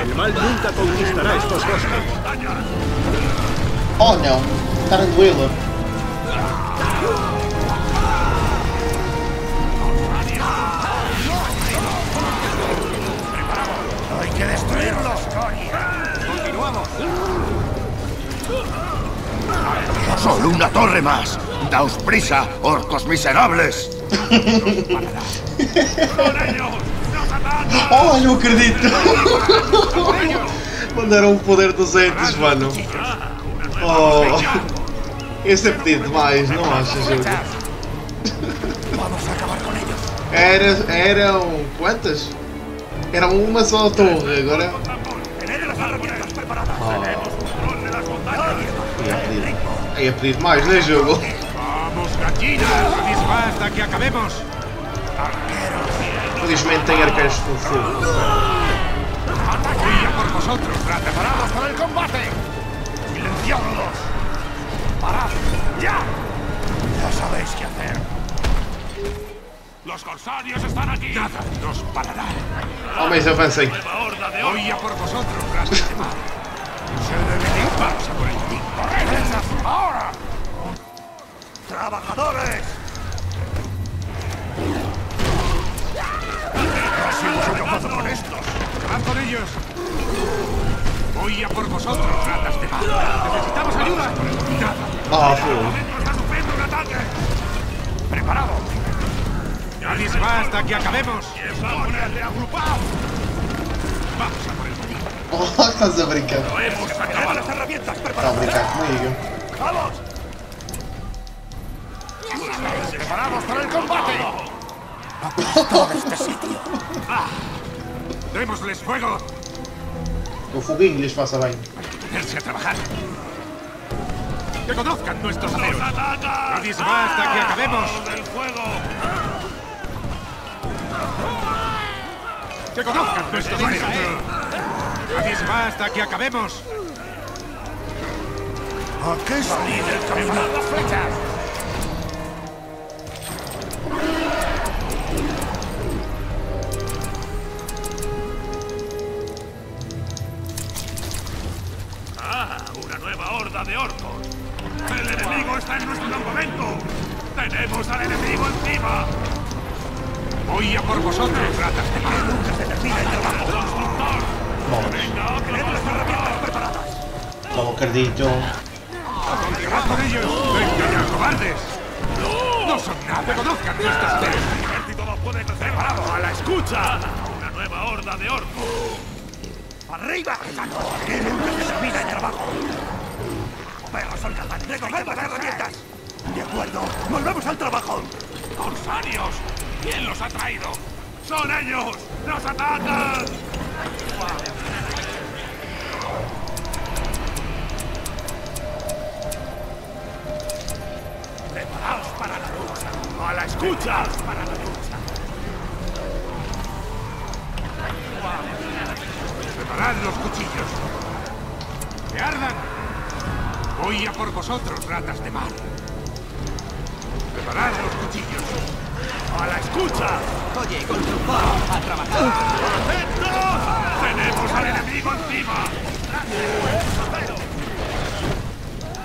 El mal nunca conquistará estos bosques. Oh não. Taranduila. ¡Solo una torre más! ¡Daos prisa, orcos miserables! Oh, não acredito. Mandaram um poder 200, mano. Oh. Esse é pedido demais, não achas, Júlio? ¡Vamos a acabar con ellos! Era, eram quantas? Era uma só torre, agora. ¡Tened las herramientas preparadas! ¡Troll de las montañas! Ia pedir, ia pedir mais, né, jogo? ¡Vamos, gallinas! ¡Dispa hasta que acabemos! Felizmente tem arqueiros com fogo. ¡Voy a por vosotros! ¡Preparados para el combate! ¡Silenciadlos! ¡Parad! ¡Ya! Ya sabéis qué hacer. ¡Los corsarios están aquí! ¡Nada nos parará! Homens, avancem. ¡Nueva horda de hoy a por vosotros, deben ir! ¡Vamos a por el tipo! ¡Corredlas ahora! ¡Trabajadores! ¡No sigo acabando con estos! ¡Acabad con ellos! ¡Voy a por vosotros, ratas de! ¡Necesitamos ayuda! ¡Nada! Ah. ¡Está sufriendo un ataque! ¡Preparado! ¡Nadie se va hasta que acabemos! ¡Quién va a ponerle agrupado! ¡Vamos Bajas de brincar. No hemos las herramientas preparadas. Brincar, muy bien. ¡Vamos! Para el combate! Este sitio! Ah, ¡Démosles fuego! Fugué inglés pasa. Ponerse a trabajar. Que conozcan nuestros aperos. Nadie se va hasta que ah, acabemos. ¡Del fuego! Que conozcan nuestros aperos. ¡Nadie se va hasta que acabemos! ¿A qué salid del camino? las flechas! ¡Ah! ¡Una nueva horda de orcos! ¡El enemigo está en nuestro campamento! ¡Tenemos al enemigo encima! ¡Voy a por vosotros, ratas de mar! ¡Nunca se termina el trabajo! ¡Constructor! ¡Continuad con ellos! ¡Venga cobardes! ¡No son nada! ¡Conozcan nuestras aceros! ¡El ejército no puede preparado! ¡A la escucha! ¡Una nueva horda de orcos! ¡Arriba! ¡Que nunca se termina el trabajo! perros capaces. ¡Recoged las herramientas! De acuerdo, volvemos al trabajo. ¡Corsarios! ¿Quién los ha traído? ¡Son ellos! ¡Nos atacan! Preparaos para la lucha. A la escucha. Para la. ¡Preparad los cuchillos! ¡Que ardan! Voy a por vosotros, ratas de mar. ¡Preparad los cuchillos! A la escucha. Oye, constructor, a trabajar. ¡Atentos! ¡Tenemos al enemigo encima!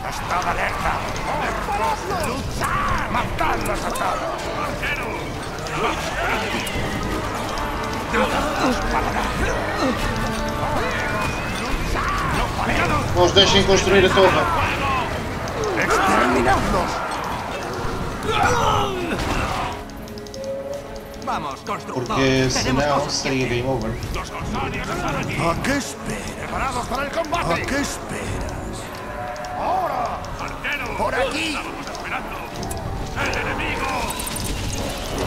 Estad alerta. ¡Luchad! ¡Matadlos a todos! ¡Arqueros! Não os deixem construir a torre. Vamos, constructor. Porque que seria hacer. game over. ¡Los corsarios están aquí! ¿A qué esperas? ¡Preparados para el combate! ¿A qué esperas? ¡Ahora! ¡Arqueros! ¡Por aquí! ¡Estábamos esperando! ¡El enemigo!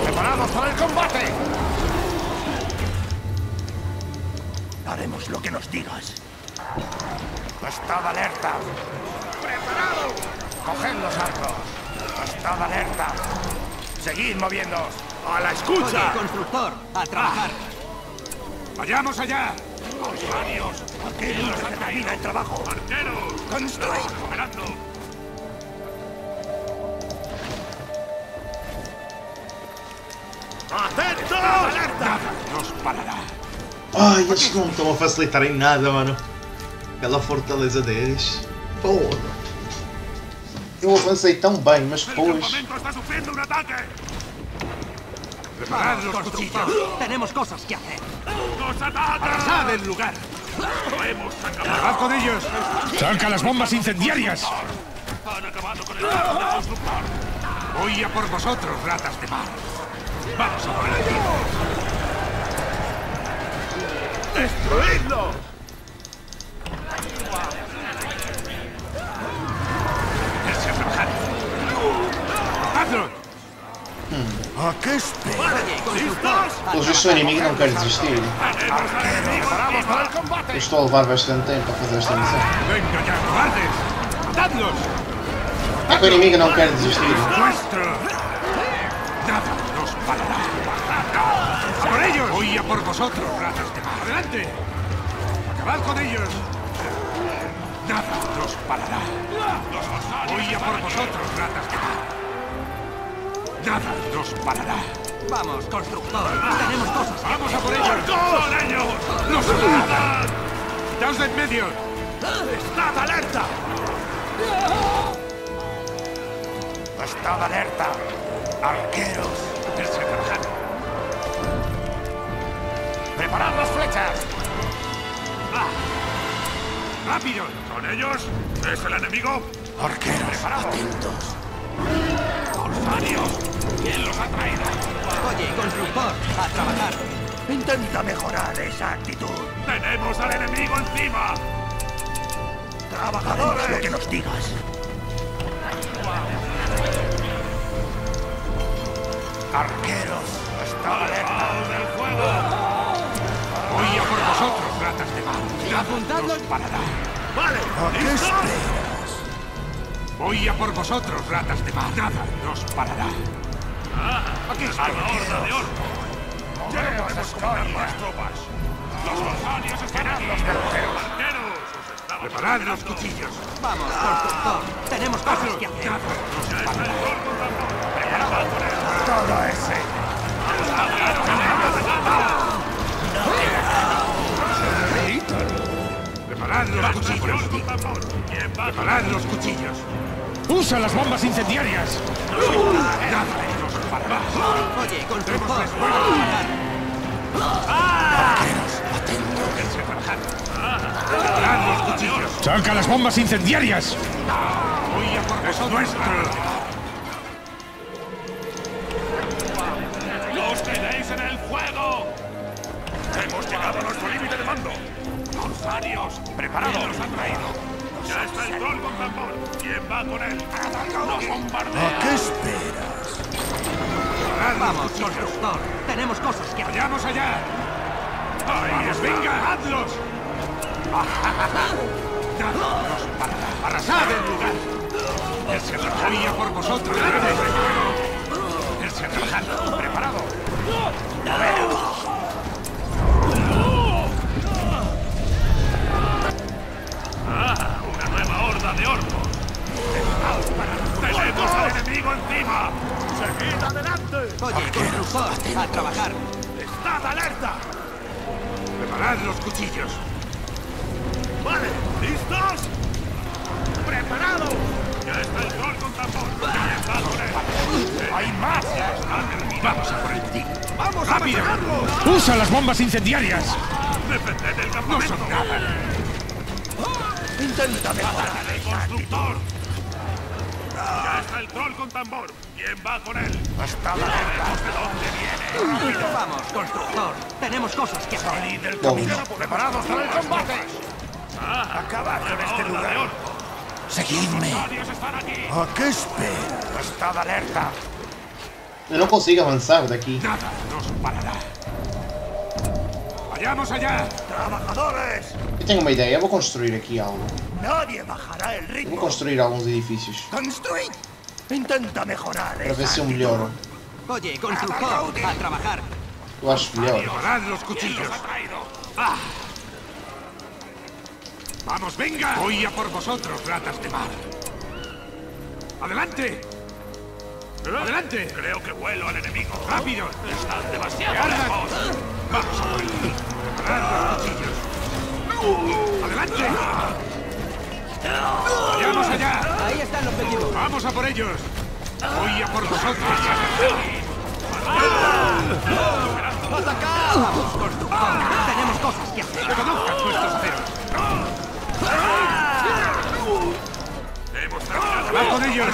¡Preparados para el combate! Haremos lo que nos digas. Estad alerta. ¡Preparados! Coged los arcos. Estad alerta. Seguid moviéndoos. ¡A la Oye, escucha! constructor, a trabajar. ¡Vayamos allá! ¡Corsarios! Aquí nos termina el trabajo. ¡Arqueros! ¡Construid! ¡Estamos esperando! ¡Atentos! ¡Alerta! ¡Nada nos parará! Ai, eles não estão a facilitar em nada, mano. Aquela fortaleza deles. Porra. Eu avancei tão bem, mas ¡El depois. campamento está sufriendo un ataque! ¡Preparad los cuchillos! Tenemos cosas que hacer. ¡Nos atacan! ¡Arrasad el lugar! ¡Lo hemos acabado con ellos! ¡Saca las bombas incendiarias! ¡Han acabado con el constructor! Voy a por vosotros, ratas de mar. ¡Vamos a por el! ¡Destruidlo! ¿A qué esperas? Oye, constructor, a Pelo visto o inimigo não quer desistir. ¡Tenemos al enemigo ¡Preparados para! Eu estou a levar bastante tempo a fazer esta missão. ¡Venga ya, cobardes! ¡Matadlos! O inimigo não quer desistir. ¡Nuestro! ¡Nada nos parará! ¡A por ellos! Voy a por vosotros, ratas de mar. ¡Adelante! ¡Acabad con ellos! ¡Nada nos parará! Voy a por vosotros, ratas de mar. ¡Nada nos parará! Vamos, constructor. Tenemos cosas ¡Vamos a por ellos! ¡Son ellos! ¡Los atacan! ¡Daos de en medio! ¡Estad alerta! ¡Estad alerta! ¡Arqueros! ¡Ponerse a trabajar! ¡Preparad las flechas! ¡Rápido! ¿Son ellos? ¿Es el enemigo? ¡Arqueros! ¡Atentos! ¡Corsarios! ¿Quién los ha traído? Oye, constructor, a trabajar. Intenta mejorar esa actitud. ¡Tenemos al enemigo encima! ¡Trabajadores! lo que nos digas. ¡Arqueros! ¡Estad alerta! ¡Vamos del fuego! Voy a por vosotros, ratas de mar. Nada apuntadlos. nos parará. ¡Vale! ¿A qué? Voy a por vosotros, ratas de mar. Nada nos parará. Aquí ¡A la horda de orcos! Ya no podemos comandar más tropas. ¡Los corsarios están aquí! ¡Arqueros! ¡Preparad los cuchillos! Vamos, constructor. Tenemos cosas que hacer. ¡Todo ese! ¡Preparad los cuchillos! ¡Preparad los cuchillos! ¡Usa las bombas incendiarias! Oye, constructor, a trabajar. ¡Pónganse a trabajar! ¡Preparad los cuchillos! ¡Saca las bombas incendiarias! ¡Voy a por vosotros! nuestro! ¡Los tenéis en el fuego! ¡Hemos llegado a nuestro límite de mando! ¡Corsarios! ¡Preparados! los han traído! Ya está el troll con tambor. ¿Quién va con él? ¡Nos bombardea! ¿A qué esperas? Vamos, constructor. Tenemos cosas que hacer. ¡Vayamos allá! ¡Ahí es! ¡Venga! ¡Hazlos! ¡Dadnos para arrasar el lugar! ¡Él se trabajaría por vosotros! ¡Él se! ¡Preparado! ¡Ah! De orcos! ¡Tenemos al enemigo encima! ¡Seguid adelante! Oye, constructor, a trabajar. ¡Estad alerta! Preparad los cuchillos. Vale, ¿listos? ¡Preparado! Ya está el troll con tambor. ¡Hay más! Vamos a por el botín. ¡Vamos ¡Rápido! a machacarlo! ¡Usa las bombas incendiarias! ¡Defended el campamento! ¡No son nada! Intenta mejorar. ¡El constructor! Ya está el troll con tambor. ¿Quién va con él? Hasta la ¡Sabemos de dónde viene! Vamos, constructor. Tenemos cosas que hacer. Salid del camino. ¡Preparados para el combate! Acabad con este ¡Horda de lugar. Seguidme. ¡Varios están aquí! ¿A qué esperas? ¡Estad alerta! Não consigo avançar daqui. Nada nos parará. ¡Vayamos allá! ¡Trabajadores! Eu tenho uma ideia, eu vou construir aqui algo. Nadie bajará el Eu vou ritmo. construir alguns edifícios. ¡Construid! Intenta mejorar Para ver se eu melhoro. Oye, constructor, a trabajar. Eu acho melhor. Preparad los cuchillos. ¡Ah! ¡Vamos, venga! Voy a por vosotros, ratas de mar. ¡Adelante! ¡Adelante! Creo que vuelo al enemigo. ¡Rápido! Están demasiado lejos. ¡Vamos a los cuchillos! ¡Adelante! ¡Vayamos allá! Ahí está el objetivo. ¡Vamos a por ellos! ¡Voy a por vosotros! Vamos, constructor. Tenemos cosas que hacer. ¡Reconozcan nuestros aceros! ¡Hemos terminado! ¡Va con ellos!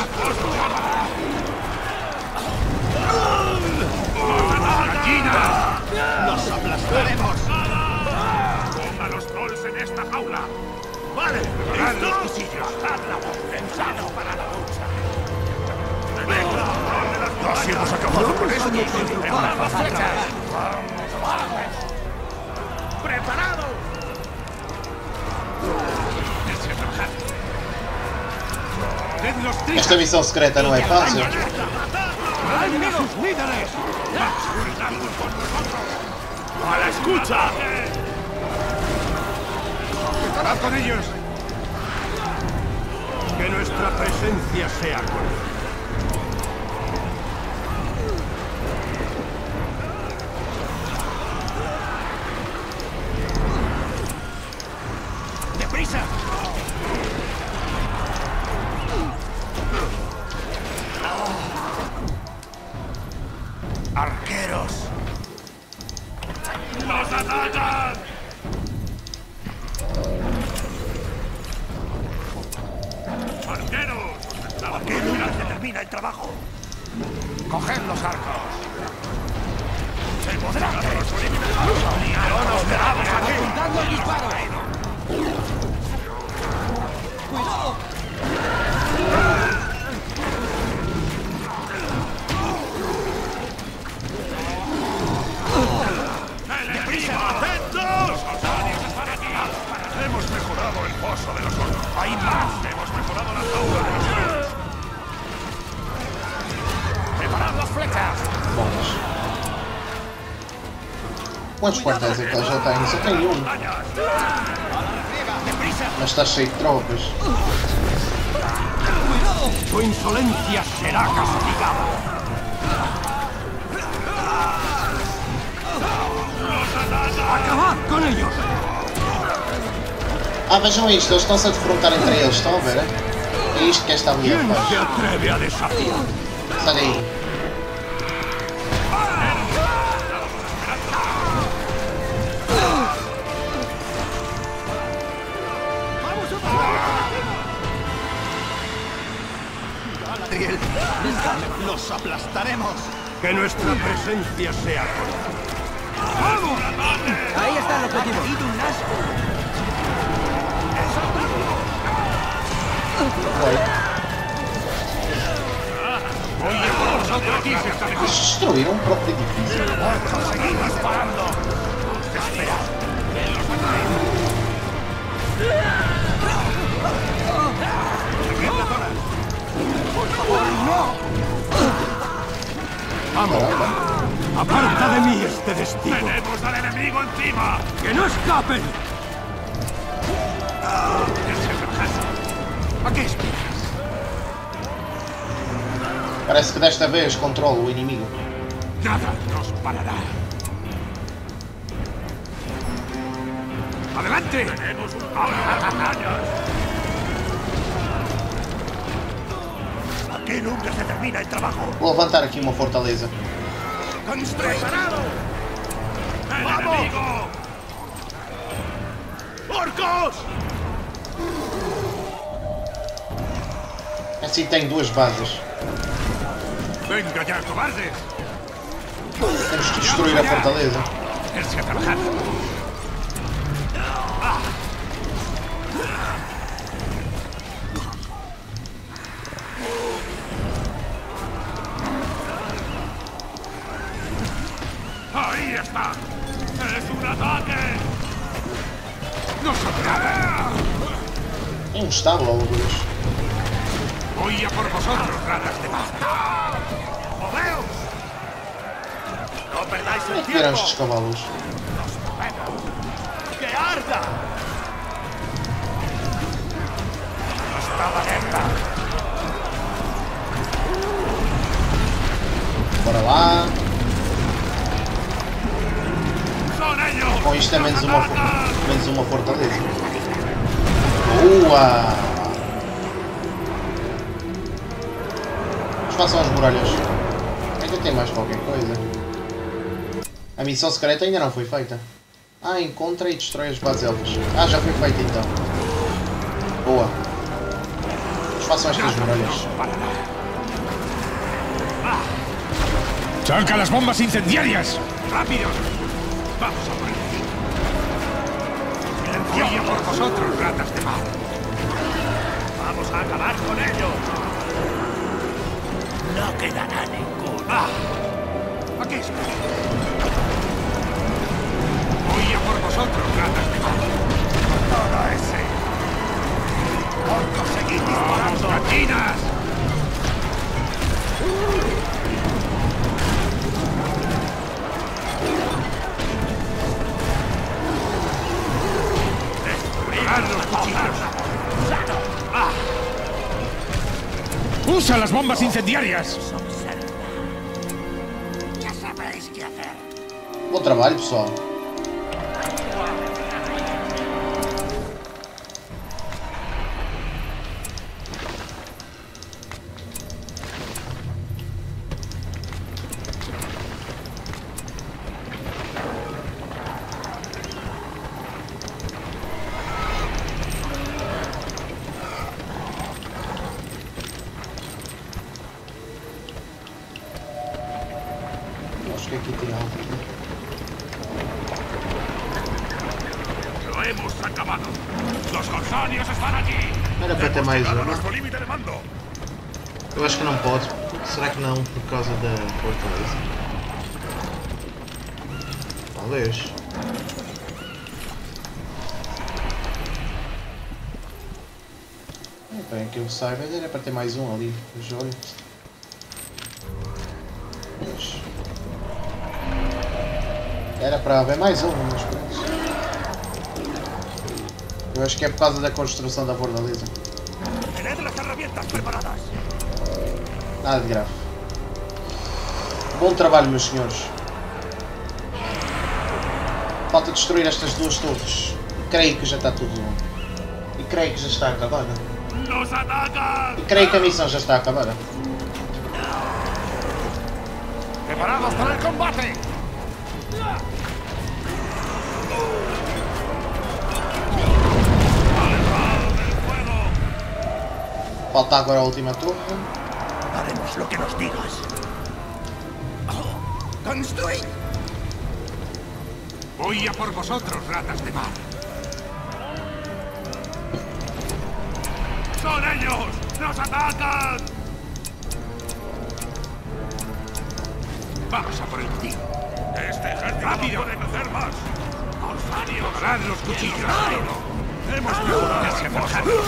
¡Gallinas! ¡Los aplastaremos! ¡Ponga los trolls en esta jaula! ¡Vale! ¡Listo! los cuchillos! ¡Pensado para la lucha! ¡Venga! ¡Casi hemos acabado con esto! ¡Vamos, ¡Vamos, vamos! ¡Preparado! Este mi sono screta, no è facile. ¡Maten a sus líderes! ¡A la escucha! ¡Haz con ellos! Que nuestra presencia sea conocida. Quantos quartéis é que já tem? Só tem um. Mas está cheio de tropas. Tu insolencia será castigada. ¡Acabad con ellos! Ah, vejam isto, eles estão-se a defrontar entre eles, estão a ver? É isto que esta mulher ¿Quién se faz. atreve a desafiar? Sai daí. sind wir Schergen. Vez controlo o inimigo. Nada nos parará. ¡Adelante! ¡Tenemos un Aquí nunca se termina el trabajo. Vou levantar aqui uma fortaleza. ¡Preparado! ¡El enemigo! ¡Orcos! Assim tenho duas bases. ¡Venga ya, cobardes! Que destruir a fortaleza. ¡Ponerse a trabajar! Com isto é menos ¡Nos uma, menos uma fortaleza. Boa! Façam as muralhas. Ainda tem mais qualquer coisa. A missão secreta ainda não foi feita. Ah, encontra e destrói as bases elfas. Ah, já foi feita então. Boa. Mas façam estas muralhas. ¡Saca las bombas incendiarias! ¡Rápido! ¡Vamos a por ¡Silencio por vosotros, ratas de mar! ¡Vamos a acabar con ellos! ¡No quedará ninguno! ¡Ah! ¿A qué esperas? ¡Voy a por vosotros, ratas de mar! ¡Todo ese! ¡Orcos, seguid disparando! ¡Usa las bombas incendiarias! Ya sabéis qué hacer. Bom trabalho, Eu saiba era para ter mais um ali. Mas. Mas- Era para haver mais um, mas pronto. Eu acho que é por causa da construção da fortaleza. Nada de grave. Bom trabalho, meus senhores. Falta destruir estas duas torres. Creio que já está tudo. E creio que já está acabada. ¡Nos atacan! E creio que a missão já está acabada. ¡Preparados para el combate! Falta agora a última torre. Haremos lo que nos digas. ¡Construid! Voy a por vosotros, ratas de mar. ¡Nos atacan! Vamos a por el botín. Este ejército ¡Rápido! no puede hacer más. ¡Corsarios! ¡Parad los cuchillos! ¡Hemos mejorado!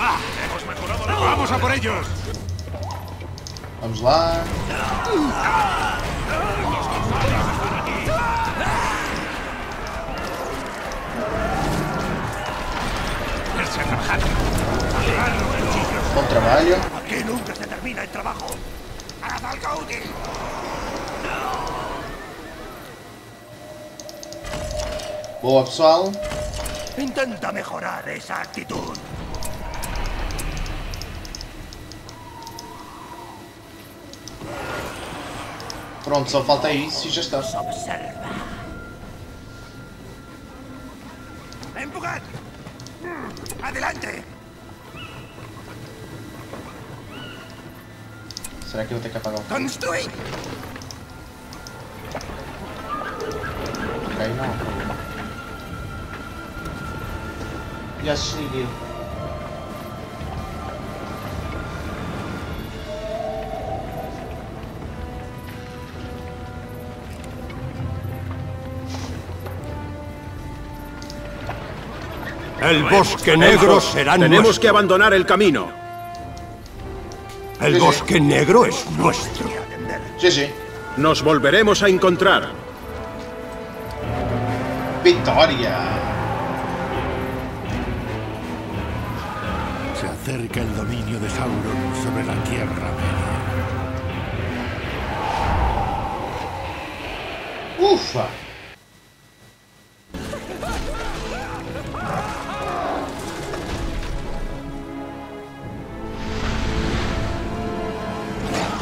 ¡Ah! ¡Hemos mejorado la... ¡Vamos a por ellos! Vamos lá. Bom trabalho. Aquí nunca se termina el trabajo. ¡Haz algo útil! Boa, pessoal. Intenta mejorar esa actitud. Pronto, só falta isso e já está. Observa. Será que eu vou ter que apagar fogo? ¡Construid! Ok, não. Já cheguei. El bosque negro será Tenemos nuestro. que abandonar el camino. El bosque negro es nuestro. GG. Nos volveremos a encontrar. Vitória! Se acerca el dominio de Sauron sobre la Tierra Media. Ufa!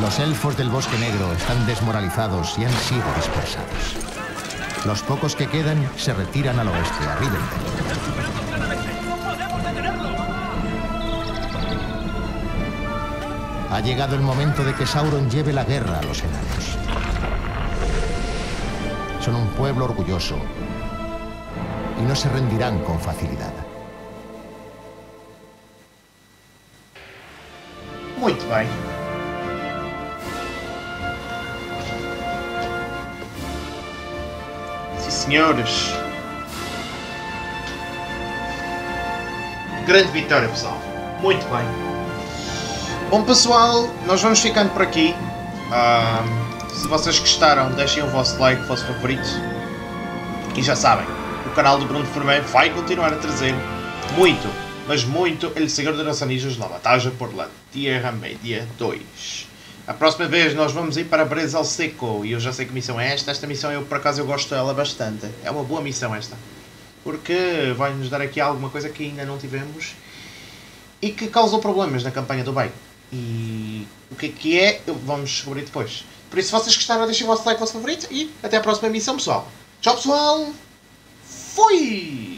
Los elfos del Bosque Negro están desmoralizados y han sido dispersados. Los pocos que quedan se retiran al oeste, a Rivendell. Ha llegado el momento de que Sauron lleve la guerra a los enanos. Son un pueblo orgulloso y no se rendirán con facilidad. Muito bem. Senhores. Grande vitória, pessoal. Muito bem. Bom, pessoal, nós vamos ficando por aqui. Ah, se vocês gostaram, deixem o vosso like, o vosso favorito. E já sabem, o canal do Bruno Firmei vai continuar a trazer muito, mas muito El Senhor de los Anillos, La Batalha por la Tierra Média 2. A próxima vez nós vamos ir para Brezal Seco e eu já sei que missão é esta. Esta missão eu por acaso eu gosto dela bastante. É uma boa missão esta. Porque vai nos dar aqui alguma coisa que ainda não tivemos e que causou problemas na campanha do bem. E o que é que é, vamos descobrir depois. Por isso, se vocês gostaram, deixem o vosso like, o vosso favorito e até a próxima missão, pessoal. Tchau, pessoal! Fui!